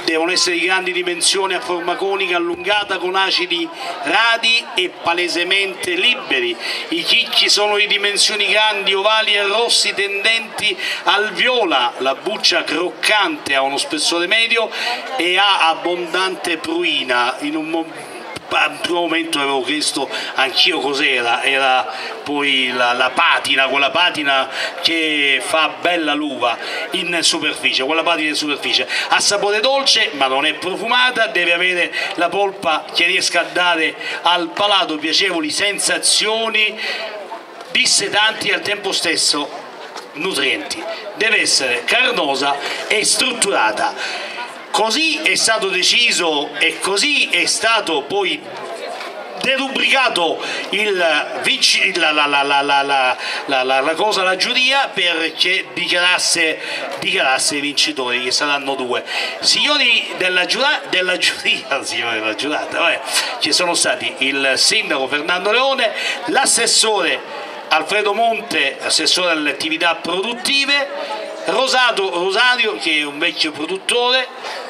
devono essere di grandi dimensioni a forma conica allungata con acidi radi e palesemente liberi. I chicchi sono di dimensioni dimensioni grandi, ovali e rossi tendenti al viola, la buccia croccante ha uno spessore medio e ha abbondante pruina. In un un primo momento avevo chiesto anch'io cos'era, era poi la, la, patina, quella patina che fa bella l'uva in superficie, quella patina in superficie, ha sapore dolce ma non è profumata, deve avere la polpa che riesca a dare al palato piacevoli sensazioni dissetanti e al tempo stesso nutrienti. Deve essere carnosa e strutturata. Così è stato deciso e così è stato poi derubricato il, la, la, la, la, cosa la giuria perché dichiarasse, dichiarasse i vincitori che saranno due signori della, giura, della giuria [LAUGHS] signori della giurata vabbè, ci sono stati il sindaco Fernando Leone l'assessore Alfredo Monte, assessore alle attività produttive, Rosato Rosario, che è un vecchio produttore,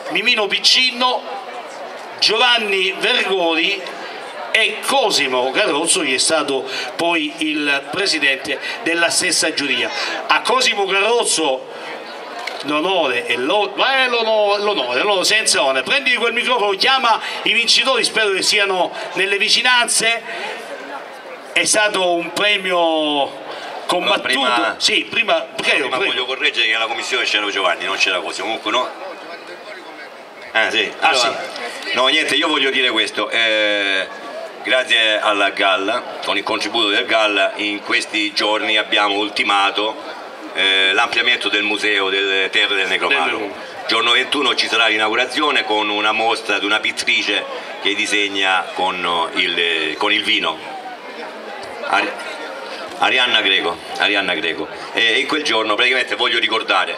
Mimino Piccinno, Giovanni Vergori e Cosimo Carrozzo che è stato poi il presidente della stessa giuria. A Cosimo Carrozzo l'onore e l'onore, l'onore, senza onore. Prendi quel microfono, chiama i vincitori, spero che siano nelle vicinanze è stato un premio combattuto. prima, sì, prima, prego, prima voglio correggere che alla commissione c'era Giovanni, non c'era così. Comunque no. Ah, sì. Allora, sì. No, niente, io voglio dire questo. Eh, grazie alla GAL, con il contributo del GAL, in questi giorni abbiamo ultimato eh, l'ampliamento del museo delle terre del Necroparo. Giorno 21 ci sarà l'inaugurazione con una mostra di una pittrice che disegna con il, con il vino Ari Arianna Greco, Arianna Greco. E in quel giorno praticamente voglio ricordare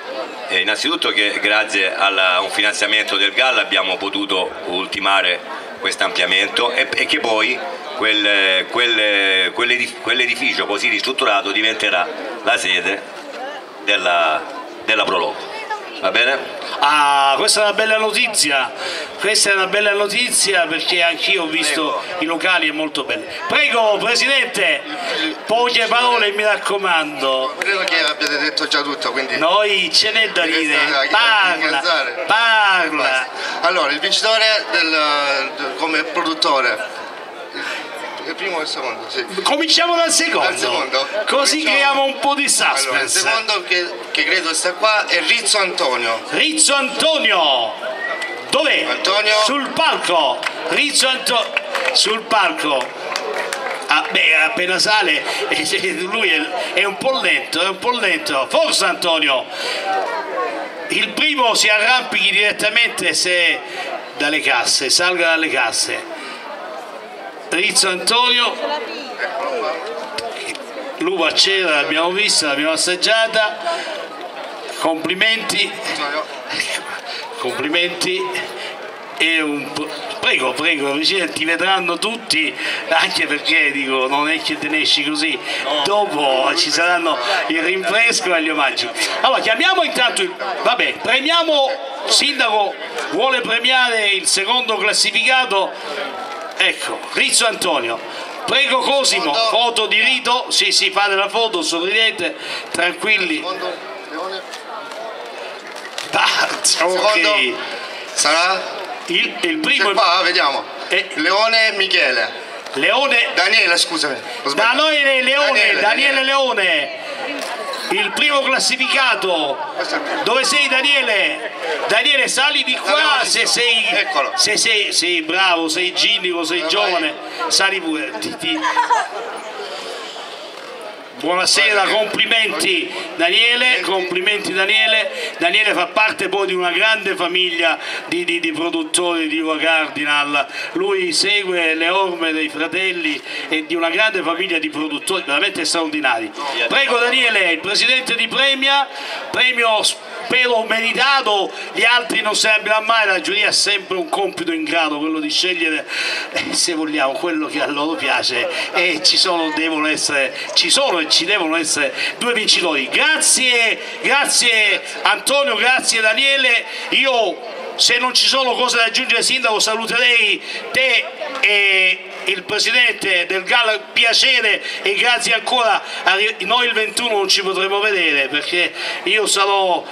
eh, innanzitutto che grazie a un finanziamento del GAL abbiamo potuto ultimare questo ampliamento e, e, che poi quel, quel, quell'edificio così ristrutturato diventerà la sede della, della Prologo. Va bene? Ah, questa è una bella notizia, questa è una bella notizia perché anch'io ho visto Prego. i locali, è molto bello. Prego Presidente, poche parole mi raccomando. Credo che abbiate detto già tutto, quindi... Noi ce n'è da dire, parla, parla. Allora, il vincitore del, come produttore il primo e il secondo, sì. Cominciamo dal secondo. Dal secondo. Così Cominciamo... creiamo un po' di suspense. Allora, il secondo che, che credo sta qua è Rizzo Antonio. Rizzo Antonio! Dov'è? Antonio. Sul palco! Rizzo Antonio! Sul palco! Ah, beh, appena sale, [LAUGHS] lui è, è un po' lento, è un po' lento. Forza Antonio! Il primo si arrampichi direttamente se dalle casse, salga dalle casse. Rizzo Antonio, l'uva c'era, l'abbiamo vista, l'abbiamo assaggiata. Complimenti, complimenti. E un prego prego ti vedranno tutti anche perché dico non è che te ne esci così. Dopo ci saranno il rinfresco e gli omaggi. Allora chiamiamo intanto il vabbè premiamo sindaco vuole premiare il secondo classificato ecco Rizzo Antonio prego Cosimo foto di rito sì sì fate la foto sorridete tranquilli ah, ok sarà il, il primo... qua, vediamo. Eh. Leone Michele. Leone... Daniele, scusami. Daniele Leone, Daniele, Daniele Leone. Il primo classificato. Dove sei Daniele? Daniele sali di qua se sei, se sei, sei bravo, sei ginnico, sei giovane, sali pure. Ti, ti... Buonasera, complimenti Daniele, complimenti Daniele. Daniele fa parte poi di una grande famiglia di, di, di produttori di Uva Cardinal, lui segue le orme dei fratelli e di una grande famiglia di produttori veramente straordinari. Prego Daniele, il presidente di Premia, premio spero meritato, gli altri non se ne mai, la giuria ha sempre un compito in grado, quello di scegliere eh, se vogliamo quello che a loro piace. E ci sono, devono essere, ci sono ci devono essere due vincitori. Grazie, grazie Antonio, grazie Daniele, io se non ci sono cose da aggiungere sindaco saluterei te e il presidente del Gala. Piacere e grazie ancora. Noi il 21 non ci potremo vedere perché io sarò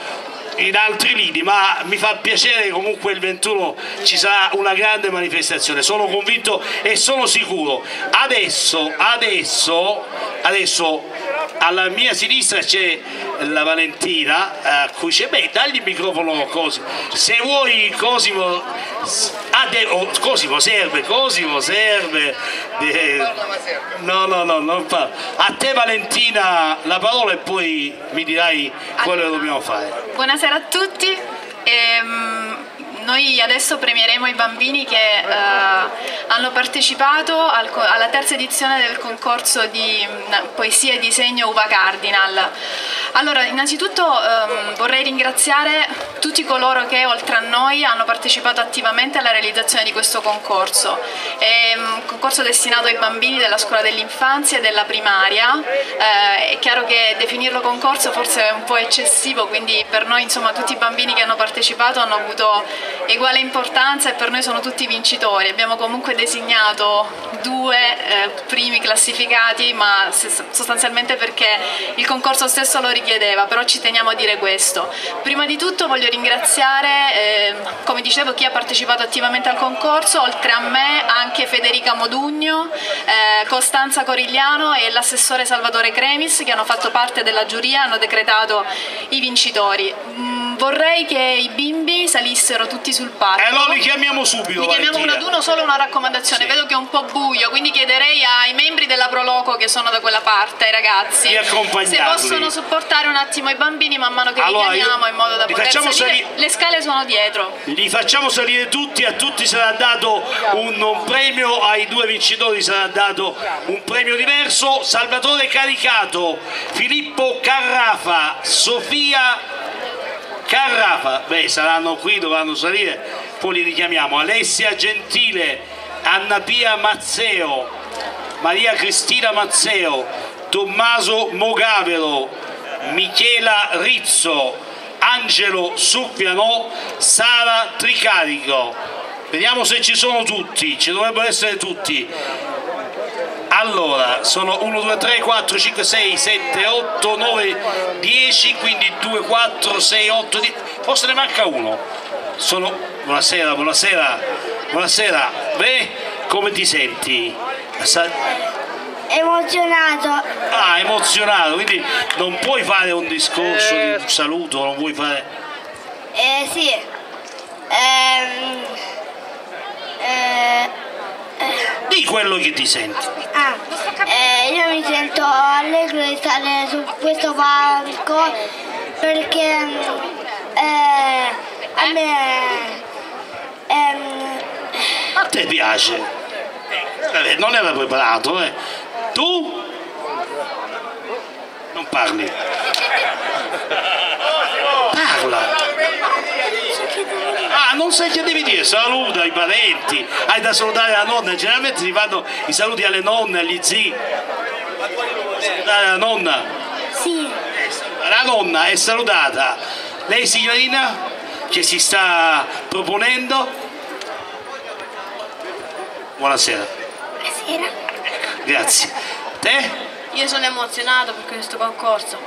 in altri lidi, ma mi fa piacere che comunque il 21 ci sarà una grande manifestazione, sono convinto e sono sicuro. Adesso, adesso, adesso alla mia sinistra c'è la Valentina a cui c'è, beh dagli il microfono Cosimo, se vuoi Cosimo, ah, de, oh, Cosimo serve, Cosimo serve, de, no no no, non fa. a te Valentina la parola e poi mi dirai quello che dobbiamo fare. Buonasera a tutti. Ehm, noi adesso premieremo i bambini che eh, hanno partecipato al, alla terza edizione del concorso di poesia e disegno Uva Cardinal. Allora, innanzitutto ehm, vorrei ringraziare tutti coloro che oltre a noi hanno partecipato attivamente alla realizzazione di questo concorso. È un concorso destinato ai bambini della scuola dell'infanzia e della primaria. Eh, è chiaro che definirlo concorso forse è un po' eccessivo, quindi per noi insomma tutti i bambini che hanno partecipato hanno avuto uguale importanza e per noi sono tutti vincitori. Abbiamo comunque designato due eh, primi classificati, ma sostanzialmente perché il concorso stesso lo richiedeva, però ci teniamo a dire questo. Prima di tutto voglio ringraziare, eh, come dicevo, chi ha partecipato attivamente al concorso, oltre a me anche Federica Modugno, eh, Costanza Corigliano e l'assessore Salvatore Cremis che hanno fatto parte della giuria e hanno decretato i vincitori. Vorrei che i bimbi salissero tutti sul palco. E allora li chiamiamo subito. Li chiamiamo uno ad uno, solo una raccomandazione. Sì. Vedo che è un po' buio, quindi chiederei ai membri della Proloco che sono da quella parte, ai ragazzi, se possono supportare un attimo i bambini man mano che allora, li chiamiamo in modo da poter salire. Sali... Le scale sono dietro. Li facciamo salire tutti, a tutti sarà dato un, un premio, ai due vincitori sarà dato un premio diverso. Salvatore Caricato, Filippo Carrafa, Sofia Carrafa, beh saranno qui, dovranno salire, poi li richiamiamo, Alessia Gentile, Anna Pia Mazzeo, Maria Cristina Mazzeo, Tommaso Mogavero, Michela Rizzo, Angelo Suppiano, Sara Tricarico. Vediamo se ci sono tutti, ci dovrebbero essere tutti allora sono 1 2 3 4 5 6 7 8 9 10 quindi 2 4 6 8 10 forse ne manca uno. Sono buonasera buonasera buonasera. Beh come ti senti? Emozionato. Ah emozionato quindi non puoi fare un discorso di un saluto non vuoi fare eh sì. Ehm di quello che ti senti. Ah, mi sento allegro di stare su questo palco perché eh, a me ehm, A te piace? Vabbè, non era preparato, eh. Tu? Non parli. Parla. Ah, non sai che devi dire, saluta i parenti, hai da salutare la nonna, generalmente si fanno i saluti alle nonne, agli zii. Salutare la nonna. Sì. La nonna è salutata. Lei signorina che si sta proponendo? Buonasera. Buonasera. Grazie. Te? Io sono emozionato per questo concorso.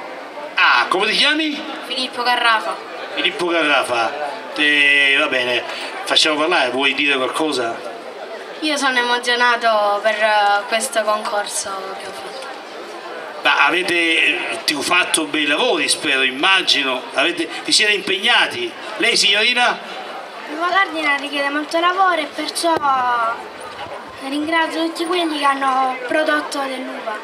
Ah, come ti chiami? Filippo Garrafa. Filippo Garrafa. Te, va bene, facciamo parlare, vuoi dire qualcosa? Io sono emozionato per eh, questo concorso che ho fatto. Ma avete ti ho fatto bei lavori, spero, immagino. Avete, vi siete impegnati. Lei signorina? L'uva Cardina richiede molto lavoro e perciò ringrazio tutti quelli che hanno prodotto dell'uva.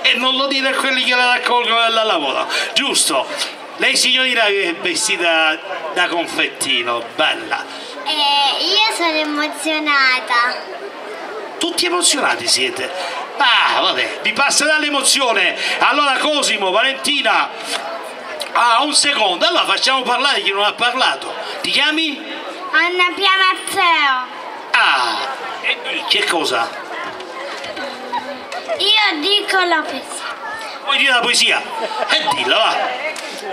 E non lo dire a quelli che la raccolgono e la lavorano. Giusto. Lei signorina è vestita da confettino, bella. Eh, io sono emozionata. Tutti emozionati siete. Ah, vabbè, vi passerà l'emozione. Allora Cosimo, Valentina. Ah, un secondo. Allora facciamo parlare chi non ha parlato. Ti chiami? Anna Pia Mazzeo. Ah, e- che cosa? Io dico la poesia. Vuoi dire la poesia? E dilla, va.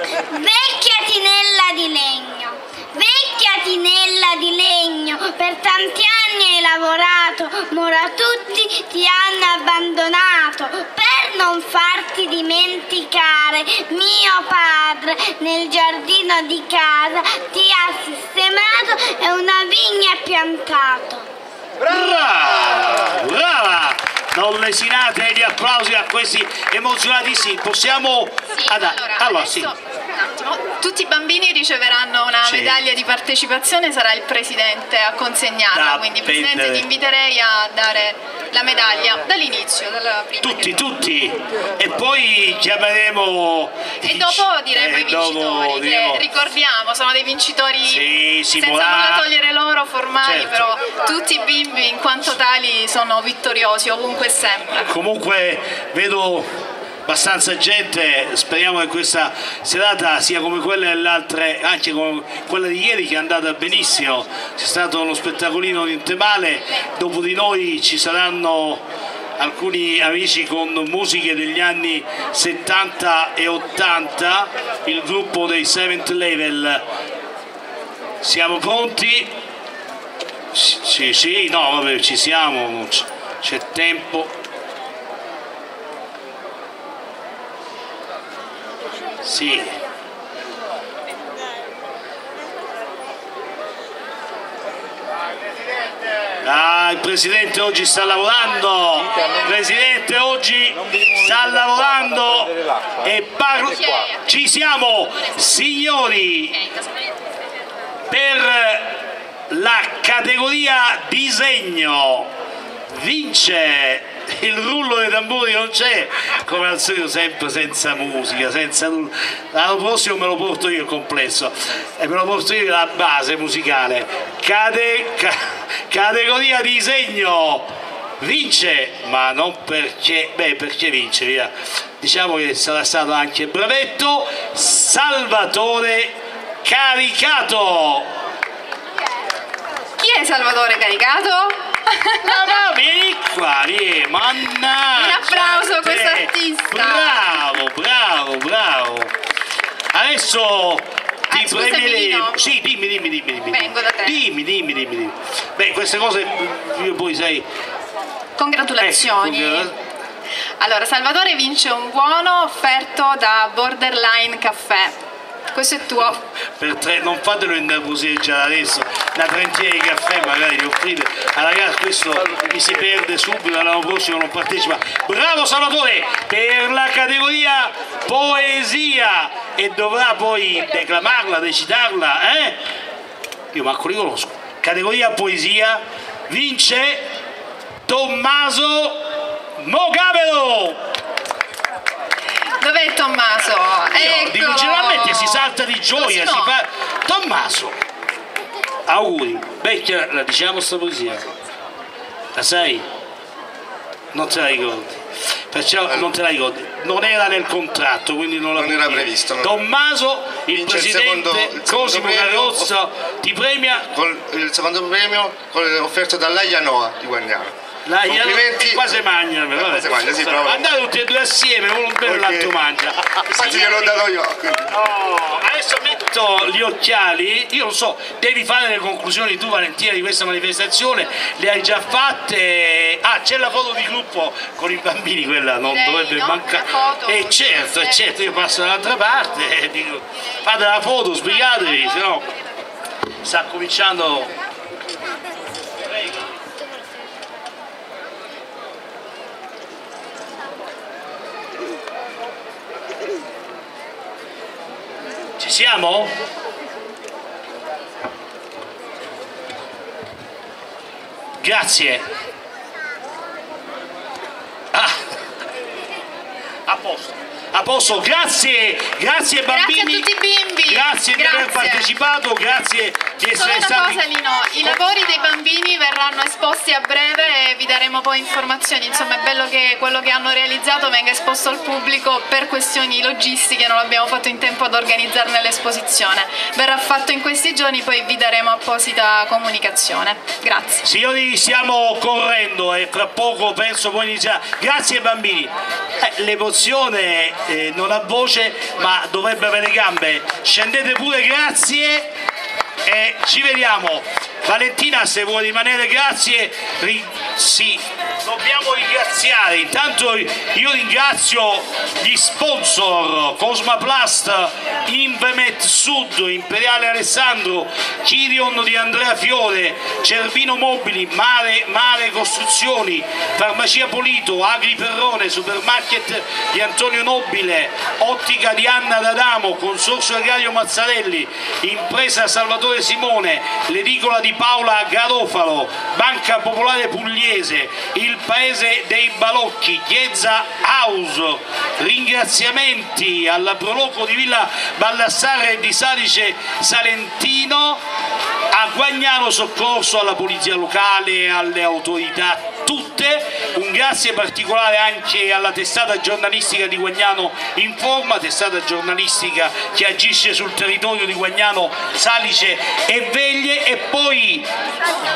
Vecchia tinella di legno, vecchia tinella di legno, per tanti anni hai lavorato, ora tutti ti hanno abbandonato. Per non farti dimenticare, mio padre nel giardino di casa ti ha sistemato e una vigna piantato. Brava! Brava! Non lesinate gli applausi a questi emozionatissimi. Possiamo... Ad- allora, sì. Un attimo. Tutti i bambini riceveranno una Sì. medaglia di partecipazione, sarà il presidente a consegnarla, Da quindi presidente prendere. ti inviterei a dare la medaglia dall'inizio, dalla prima. Tutti, tutti. E poi chiameremo... E dopo diremo Eh, i vincitori, diremo- che ricordiamo, sono dei vincitori Sì, sì, senza nulla togliere loro formali, Certo. però tutti i bimbi in quanto tali sono vittoriosi ovunque e sempre. Comunque vedo abbastanza gente, speriamo che questa serata sia come quelle delle altre, anche come quella di ieri che è andata benissimo, c'è stato uno spettacolino niente male, dopo di noi ci saranno alcuni amici con musiche degli anni 70 e 80, il gruppo dei Seventh Level. Siamo pronti? Sì, sì, no, vabbè, ci siamo, c'è tempo. Sì. Ah, il Presidente oggi sta lavorando, il Presidente oggi sta lavorando e parla... Ci siamo, signori, per la categoria disegno vince! Il rullo dei tamburi non c'è come al solito sempre senza musica senza nulla. L'anno prossimo me lo porto io il complesso e me lo porto io la base musicale. Cate- ca- categoria disegno. Vince ma non perché beh perché vince via. Diciamo che sarà stato anche brevetto Salvatore Caricato. Chi è Salvatore Caricato? No, vieni qua, vieni, mannaggia. Un applauso a questo artista. Bravo, bravo, bravo. Adesso ti scusami, premieremo. Sì, dimmi, dimmi, dimmi, dimmi. Vengo da te. Dimmi, dimmi, dimmi, dimmi. Beh, queste cose io poi sai. Congratulazioni. Ecco, Allora, Salvatore vince un buono offerto da Borderline Caffè. Questo è tuo. tre, non fatelo innervosire già adesso, una trentina di caffè magari li offrite. Ah, ragazzi, questo mi si perde subito, l'anno prossimo non partecipa. Bravo Salvatore per la categoria poesia e dovrà poi declamarla, recitarla, eh? Io manco li conosco. Categoria poesia vince Tommaso Mogavero. Dov'è Tommaso? Io dico generalmente si salta di gioia, si fa... Tommaso, auguri, vecchia, la diciamo sta poesia? La sai? Non te la ricordi? Perciò non te la ricordi, non era nel contratto, quindi non, non era previsto. No. Tommaso, il Vince presidente il secondo, il Cosimo Carrozza ti premia con il secondo premio offerto dall'Aia Noa di Guagnano. La Complimenti. quasi mangia, però. Quasi mangia, sì. Andate tutti e due assieme, uno bello e l'altro mangia. Infatti gliel'ho dato io. Oh, adesso metto gli occhiali, io non so, devi fare le conclusioni tu Valentina di questa manifestazione, le hai già fatte. Ah, c'è la foto di gruppo con i bambini, quella non Direi, dovrebbe no? mancare. E certo, e certo, io passo dall'altra parte e dico, fate la foto, spiegatevi, se no sta cominciando Ci siamo? Grazie. Ah. A posto. A posto, grazie, grazie bambini. Grazie a tutti i bimbi. Grazie, di aver Grazie. partecipato, grazie Solo una cosa Lino, i lavori dei bambini verranno esposti a breve e vi daremo poi informazioni, insomma è bello che quello che hanno realizzato venga esposto al pubblico per questioni logistiche, non abbiamo fatto in tempo ad organizzarne l'esposizione. Verrà fatto in questi giorni, poi vi daremo apposita comunicazione. Grazie. Signori, stiamo correndo e fra poco penso poi iniziare. Grazie bambini. Eh, l'emozione eh, non ha voce ma dovrebbe avere gambe. Scendete pure, grazie. E ci vediamo. Valentina, se vuoi rimanere, grazie. Sì, dobbiamo ringraziare. Intanto io ringrazio gli sponsor Cosmaplast, Invemet Sud, Imperiale Alessandro, Chirion di Andrea Fiore, Cervino Mobili, Mare, Mare Costruzioni, Farmacia Polito, Agri Perrone, Supermarket di Antonio Nobile, Ottica di Anna D'Adamo, Consorzio Agrario Mazzarelli, Impresa Salvatore Simone, l'edicola di Paola Garofalo, Banca Popolare Pugliese, il paese dei Balocchi, Chiesa House, ringraziamenti alla Proloco di Villa Ballassare e di Salice Salentino, a Guagnano Soccorso, alla Polizia Locale, alle autorità tutte, un grazie particolare anche alla testata giornalistica di Guagnano Informa, testata giornalistica che agisce sul territorio di Guagnano, Salice e Veglie. E poi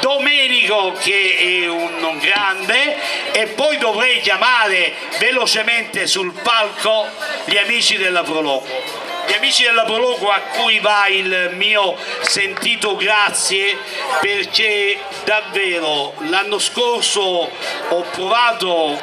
Domenico che è un grande e poi dovrei chiamare velocemente sul palco gli amici della Proloco gli amici della Proloco a cui va il mio sentito grazie perché davvero l'anno scorso ho provato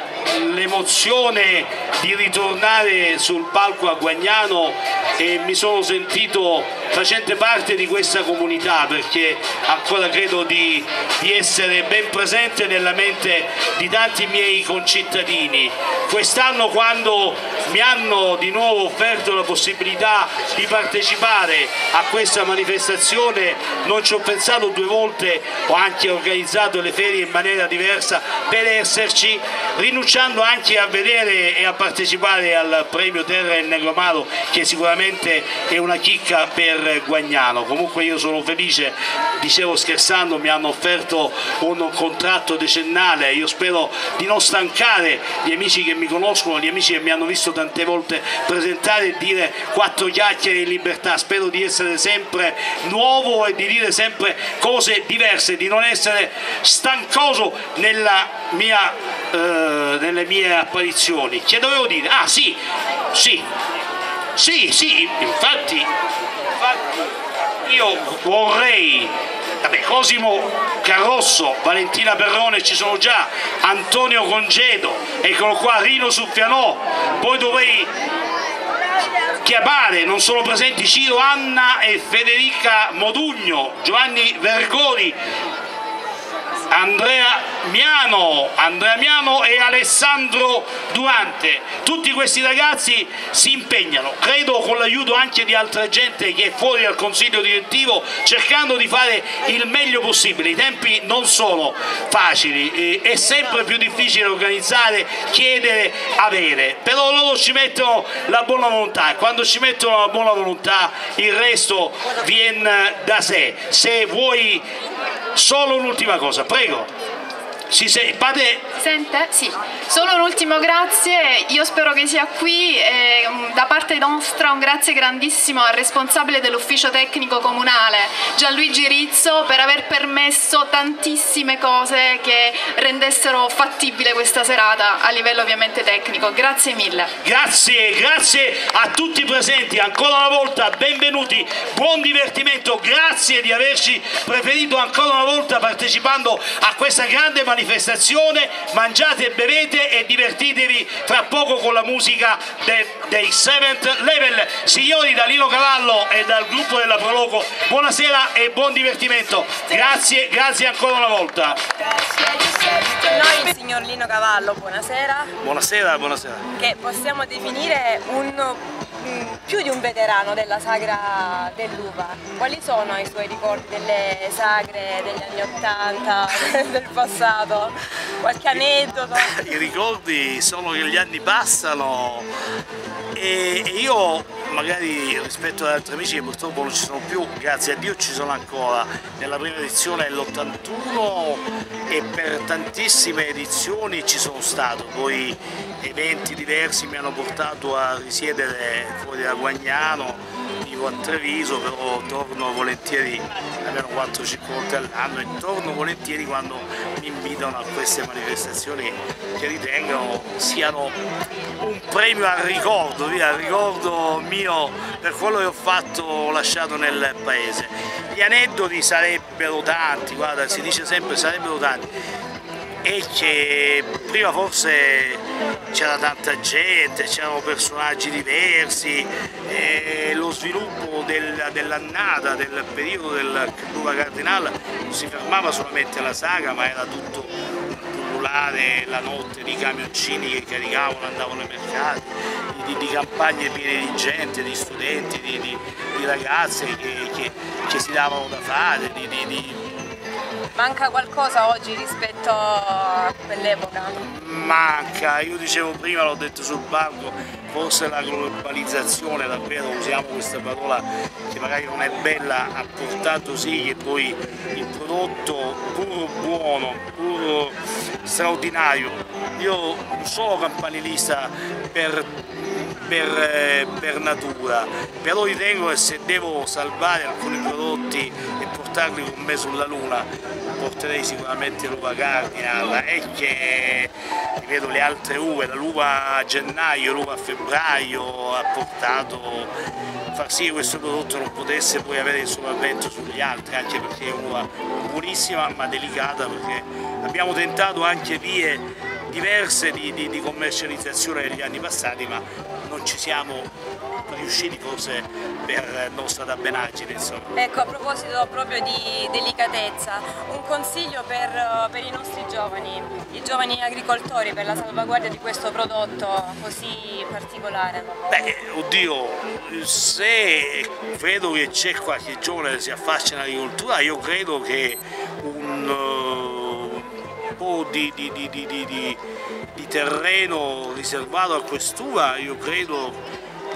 l'emozione di ritornare sul palco a Guagnano e mi sono sentito facente parte di questa comunità perché ancora credo di, di essere ben presente nella mente di tanti miei concittadini. Quest'anno quando mi hanno di nuovo offerto la possibilità di partecipare a questa manifestazione non ci ho pensato due volte, ho anche organizzato le ferie in maniera diversa per esserci, rinunciando anche a vedere e a partecipare al premio Terra e Negromaro che sicuramente è una chicca per Guagnano. Comunque io sono felice, dicevo scherzando, mi hanno offerto un contratto decennale, io spero di non stancare gli amici che mi conoscono, gli amici che mi hanno visto tante volte presentare e dire quattro chiacchiere in libertà, spero di essere sempre nuovo e di dire sempre cose diverse, di non essere stancoso mia, eh, nelle mie apparizioni. Che dovevo dire? Ah sì, sì, sì, sì, infatti, infatti io vorrei Vabbè, Cosimo Carrosso, Valentina Perrone ci sono già, Antonio Congedo, eccolo qua, Rino Suffianò, poi dovrei chiamare, non sono presenti Ciro Anna e Federica Modugno, Giovanni Vergoni, Andrea Miano, Andrea Miano e Alessandro Durante. Tutti questi ragazzi si impegnano, credo con l'aiuto anche di altra gente che è fuori dal consiglio direttivo, cercando di fare il meglio possibile. I tempi non sono facili, è sempre più difficile organizzare, chiedere, avere, però loro ci mettono la buona volontà e quando ci mettono la buona volontà il resto viene da sé. Se vuoi solo un'ultima cosa, prego. Si se, Pate... Sente? Sì. Solo un ultimo grazie, io spero che sia qui e da parte nostra un grazie grandissimo al responsabile dell'ufficio tecnico comunale Gianluigi Rizzo per aver permesso tantissime cose che rendessero fattibile questa serata a livello ovviamente tecnico. Grazie mille. Grazie, grazie a tutti i presenti, ancora una volta benvenuti, buon divertimento, grazie di averci preferito ancora una volta partecipando a questa grande manifestazione manifestazione, mangiate e bevete e divertitevi fra poco con la musica de, dei Seventh Level. Signori da Lino Cavallo e dal gruppo della Proloco, buonasera e buon divertimento. Grazie, grazie ancora una volta. Noi il signor Lino Cavallo, buonasera. Buonasera, buonasera. Che possiamo definire un più di un veterano della sagra dell'uva. Quali sono i suoi ricordi delle sagre degli anni Ottanta, [LAUGHS] del passato? Qualche aneddoto? I ricordi sono che gli anni passano e io magari rispetto ad altri amici che purtroppo non ci sono più, grazie a Dio ci sono ancora, nella prima edizione dell'81 e per tantissime edizioni ci sono stato, poi eventi diversi mi hanno portato a risiedere fuori da Guagnano, vivo a Treviso, però torno volentieri almeno 4-5 volte all'anno e torno volentieri quando mi invitano a queste manifestazioni che ritengono siano un premio al ricordo, via, al ricordo mio per quello che ho fatto, ho lasciato nel paese. Gli aneddoti sarebbero tanti, guarda, si dice sempre sarebbero tanti, e che prima forse c'era tanta gente, c'erano personaggi diversi, lo sviluppo del, dell'annata, del periodo del Cluba Cardinale non si fermava solamente alla saga ma era tutto pullulare la notte di camioncini che caricavano, andavano ai mercati, di, di campagne piene di gente, di studenti, di, di, di ragazze che, che, che, si davano da fare, di Manca qualcosa oggi rispetto a quell'epoca? Manca, io dicevo prima, l'ho detto sul banco, forse la globalizzazione, davvero usiamo questa parola che magari non è bella, ha portato sì che poi il prodotto puro buono, puro straordinario, io non sono campanilista per per, eh, per, natura, però ritengo che se devo salvare alcuni prodotti e portarli con me sulla Luna porterei sicuramente l'uva Cardinal e che ripeto le altre uve, l'uva a gennaio, l'uva a febbraio ha portato a far sì che questo prodotto non potesse poi avere il sopravvento sugli altri, anche perché è un'uva buonissima ma delicata perché abbiamo tentato anche vie diverse di, di, di commercializzazione negli anni passati ma ci siamo riusciti forse per nostra dabbenaggine insomma. Ecco a proposito proprio di delicatezza, un consiglio per, per, i nostri giovani, i giovani agricoltori per la salvaguardia di questo prodotto così particolare? Beh, oddio, se vedo che c'è qualche giovane che si affaccia in agricoltura io credo che un po' di, di, di, di terreno riservato a quest'uva io credo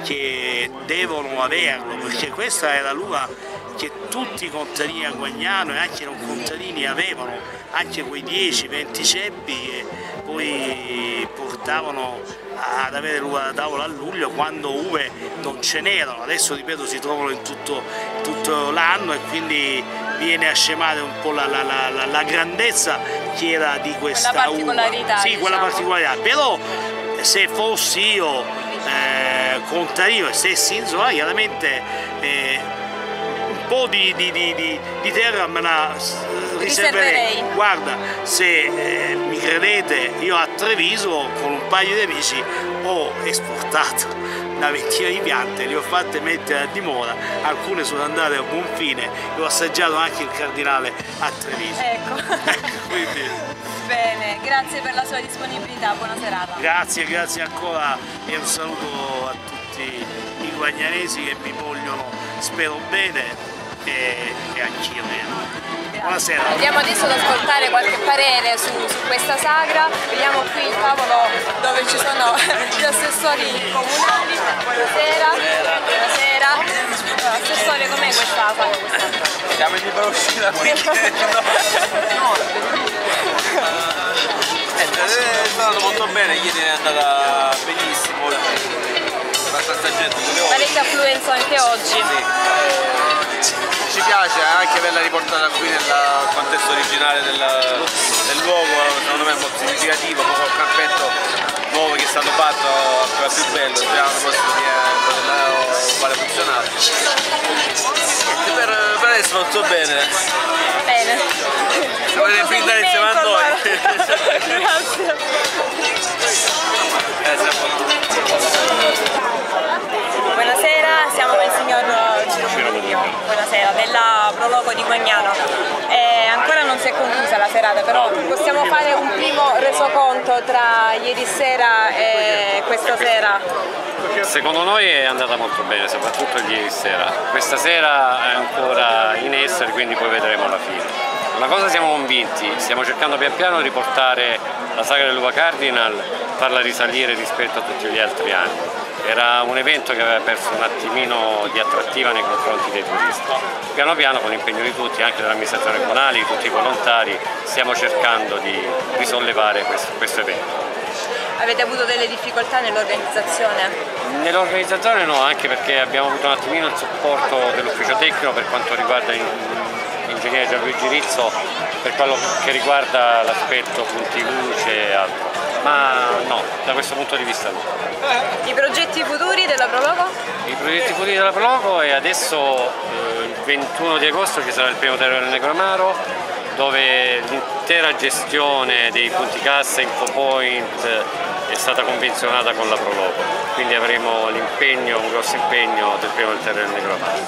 che devono averlo perché questa la l'uva che tutti i contadini a Guagnano e anche non contadini avevano, anche quei 10-20 ceppi che poi portavano ad avere l'uva da tavola a luglio quando uve non ce n'erano, adesso ripeto si trovano in tutto, tutto l'anno e quindi viene a scemare un po' la, la, la, la grandezza che era di questa quella particolarità, uva. Sì, diciamo. quella particolarità, però se fossi io eh, contadino e stessi in zona chiaramente eh, un po' di, di, di, di, terra me la riserverei. Guarda, se eh, mi credete, io a Treviso con un paio di amici ho esportato una ventina di piante, le ho fatte mettere a dimora, alcune sono andate a buon fine e ho assaggiato anche il cardinale a Treviso. Ecco. Quindi, [LAUGHS] Bene, grazie per la sua disponibilità, buona serata. grazie, grazie ancora e un saluto a tutti i guagnanesi che mi vogliono, spero bene e, e anch'io bene. Buonasera. Andiamo adesso ad ascoltare qualche parere su, su questa sagra, vediamo qui il tavolo dove ci sono [LAUGHS] gli assessori comunali, buonasera, buonasera, assessore com'è questa sagra? Siamo in libera uscita qui. È stato molto bene, ieri è andata benissimo, abbastanza gente. Parecchia affluenza anche oggi. Ci piace anche averla riportata qui nel contesto originale del, del luogo, secondo me è molto significativo, proprio il campetto nuovo che è stato fatto ancora più bello, speriamo che possa uguale funzionare. Niente, Per, per adesso va tutto bene. Bene. Volete brindare insieme a noi? [LAUGHS] Grazie. Buonasera, siamo con il signor Ciro Murillo. Buonasera, della Prologo di Magnano. Eh, ancora non si è conclusa la serata, però possiamo fare un primo resoconto tra ieri sera e questa sera? Secondo noi è andata molto bene, soprattutto ieri sera. Questa sera è ancora in essere, quindi poi vedremo la fine. Una cosa siamo convinti, stiamo cercando pian piano di portare la sagra dell'Uva Cardinal, farla risalire rispetto a tutti gli altri anni. Era un evento che aveva perso un attimino di attrattiva nei confronti dei turisti. Piano piano con l'impegno di tutti, anche dell'amministrazione comunale, di tutti i volontari, stiamo cercando di risollevare questo, questo evento. Avete avuto delle difficoltà nell'organizzazione? Nell'organizzazione no, anche perché abbiamo avuto un attimino il supporto dell'ufficio tecnico per quanto riguarda l'ingegnere Gianluigi Rizzo, per quello che riguarda l'aspetto punti luce e altro. Ma no, da questo punto di vista no. I progetti futuri della Prologo? I progetti futuri della Prologo e adesso eh, il 21 di agosto ci sarà il primo terreno del Negromaro dove l'intera gestione dei punti cassa, infopoint è stata convenzionata con la Prologo, quindi avremo l'impegno, un grosso impegno del primo del terreno del Negromaro.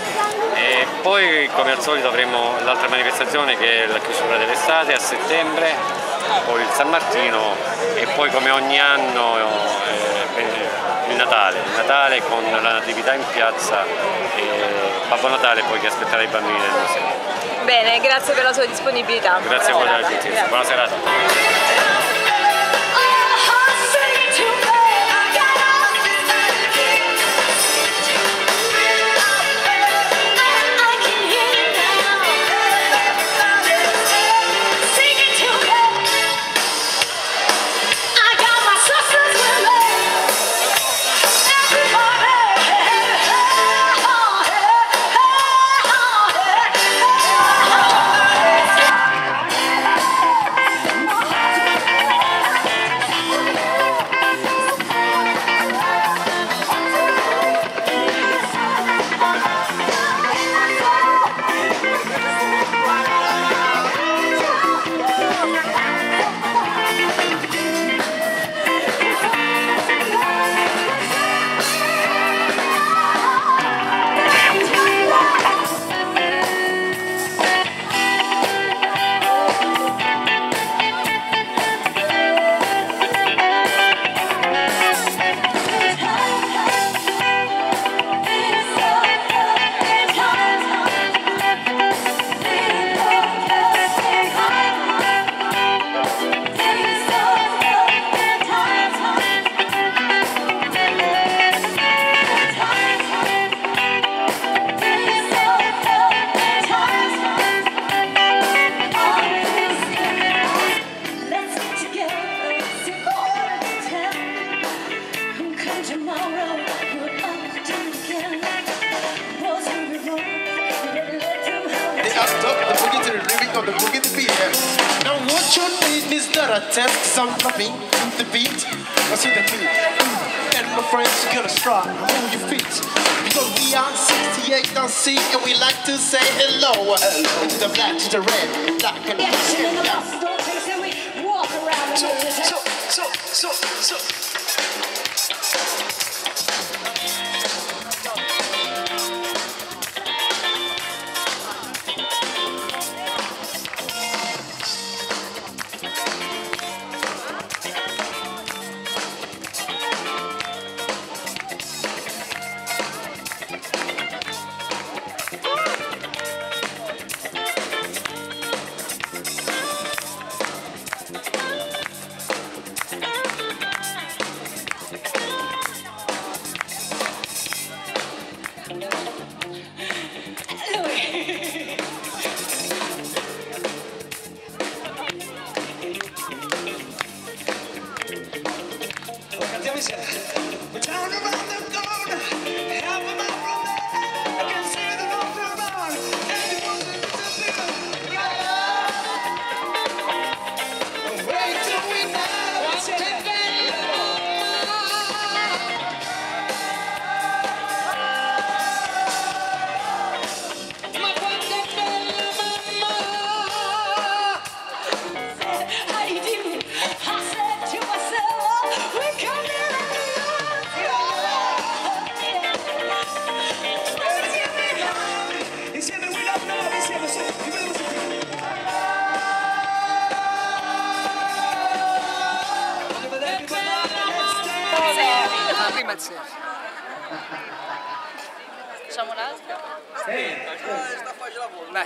E poi come al solito avremo l'altra manifestazione che è la chiusura dell'estate a settembre, poi il San Martino e poi come ogni anno eh, il Natale, il Natale con la natività in piazza e Babbo Natale poi che aspetterà i bambini nel museo. Bene, grazie per la sua disponibilità. Grazie a voi della gentilezza, buona serata.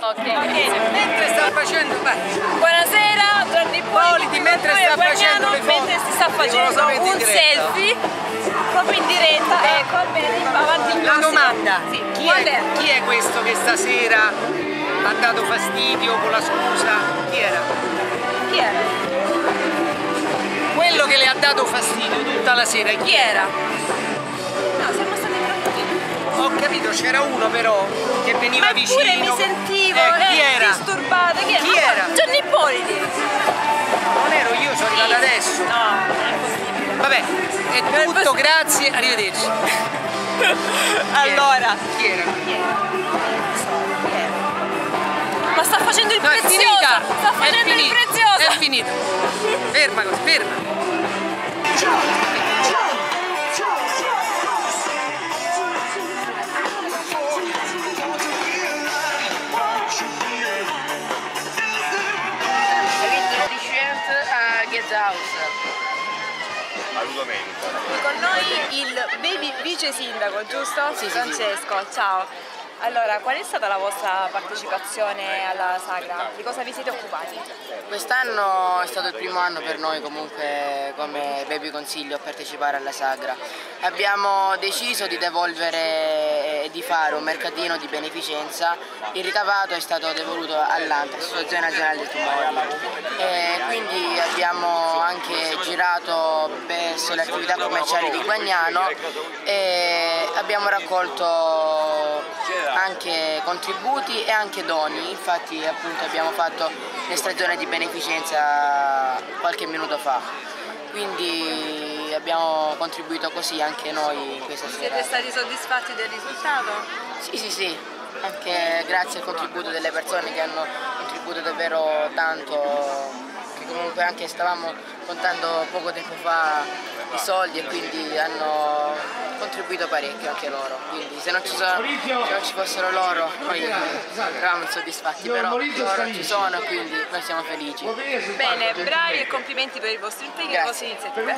Ok, Ok. mentre sta facendo, vai. Buonasera, Gianni Politi, mentre sta facendo le foto. mentre si sta facendo in un selfie proprio in diretta ecco almeno va avanti il La domanda, Sì, chi qual è, chi è questo che stasera ha dato fastidio con la scusa? Chi era? Chi era? Quello che le ha dato fastidio tutta la sera, chi era? Ho capito, c'era uno però che veniva Ma vicino. pure mi sentivo Eh, chi eh, era? disturbata. Chi era? Chi era? Gianni Ippoliti. Non ero io, sono arrivata adesso. No, non è possibile. Vabbè, è tutto, grazie, arrivederci. [LAUGHS] Allora, Chi era? ma sta facendo il No, prezioso. Sta È facendo il prezioso. È finita! Ferma così, ferma! [LAUGHS] Hai Assolutamente. Con noi il baby vice sindaco, giusto? Sì, sì, Francesco, ciao. Allora, qual è stata la vostra partecipazione alla sagra? Di cosa vi siete occupati? Quest'anno è stato il primo anno per noi comunque come Baby Consiglio a partecipare alla sagra. Abbiamo deciso di devolvere e di fare un mercatino di beneficenza. Il ricavato è stato devoluto all'ANTA, Associazione Nazionale dei Tumori. E quindi abbiamo anche girato verso le attività commerciali di Guagnano e abbiamo raccolto anche contributi e anche doni, infatti appunto abbiamo fatto l'estrazione di beneficenza qualche minuto fa, quindi abbiamo contribuito così anche noi questa sera. Siete stati soddisfatti del risultato? Sì, sì, sì, anche grazie al contributo delle persone che hanno contribuito davvero tanto, comunque anche stavamo contando poco tempo fa i soldi e quindi hanno contribuito parecchio anche loro, quindi se non ci, sono, se non ci fossero loro noi eravamo insoddisfatti, però loro ci sono e quindi noi siamo felici. Bene, bravi e complimenti per il vostro impegno e le vostre iniziative.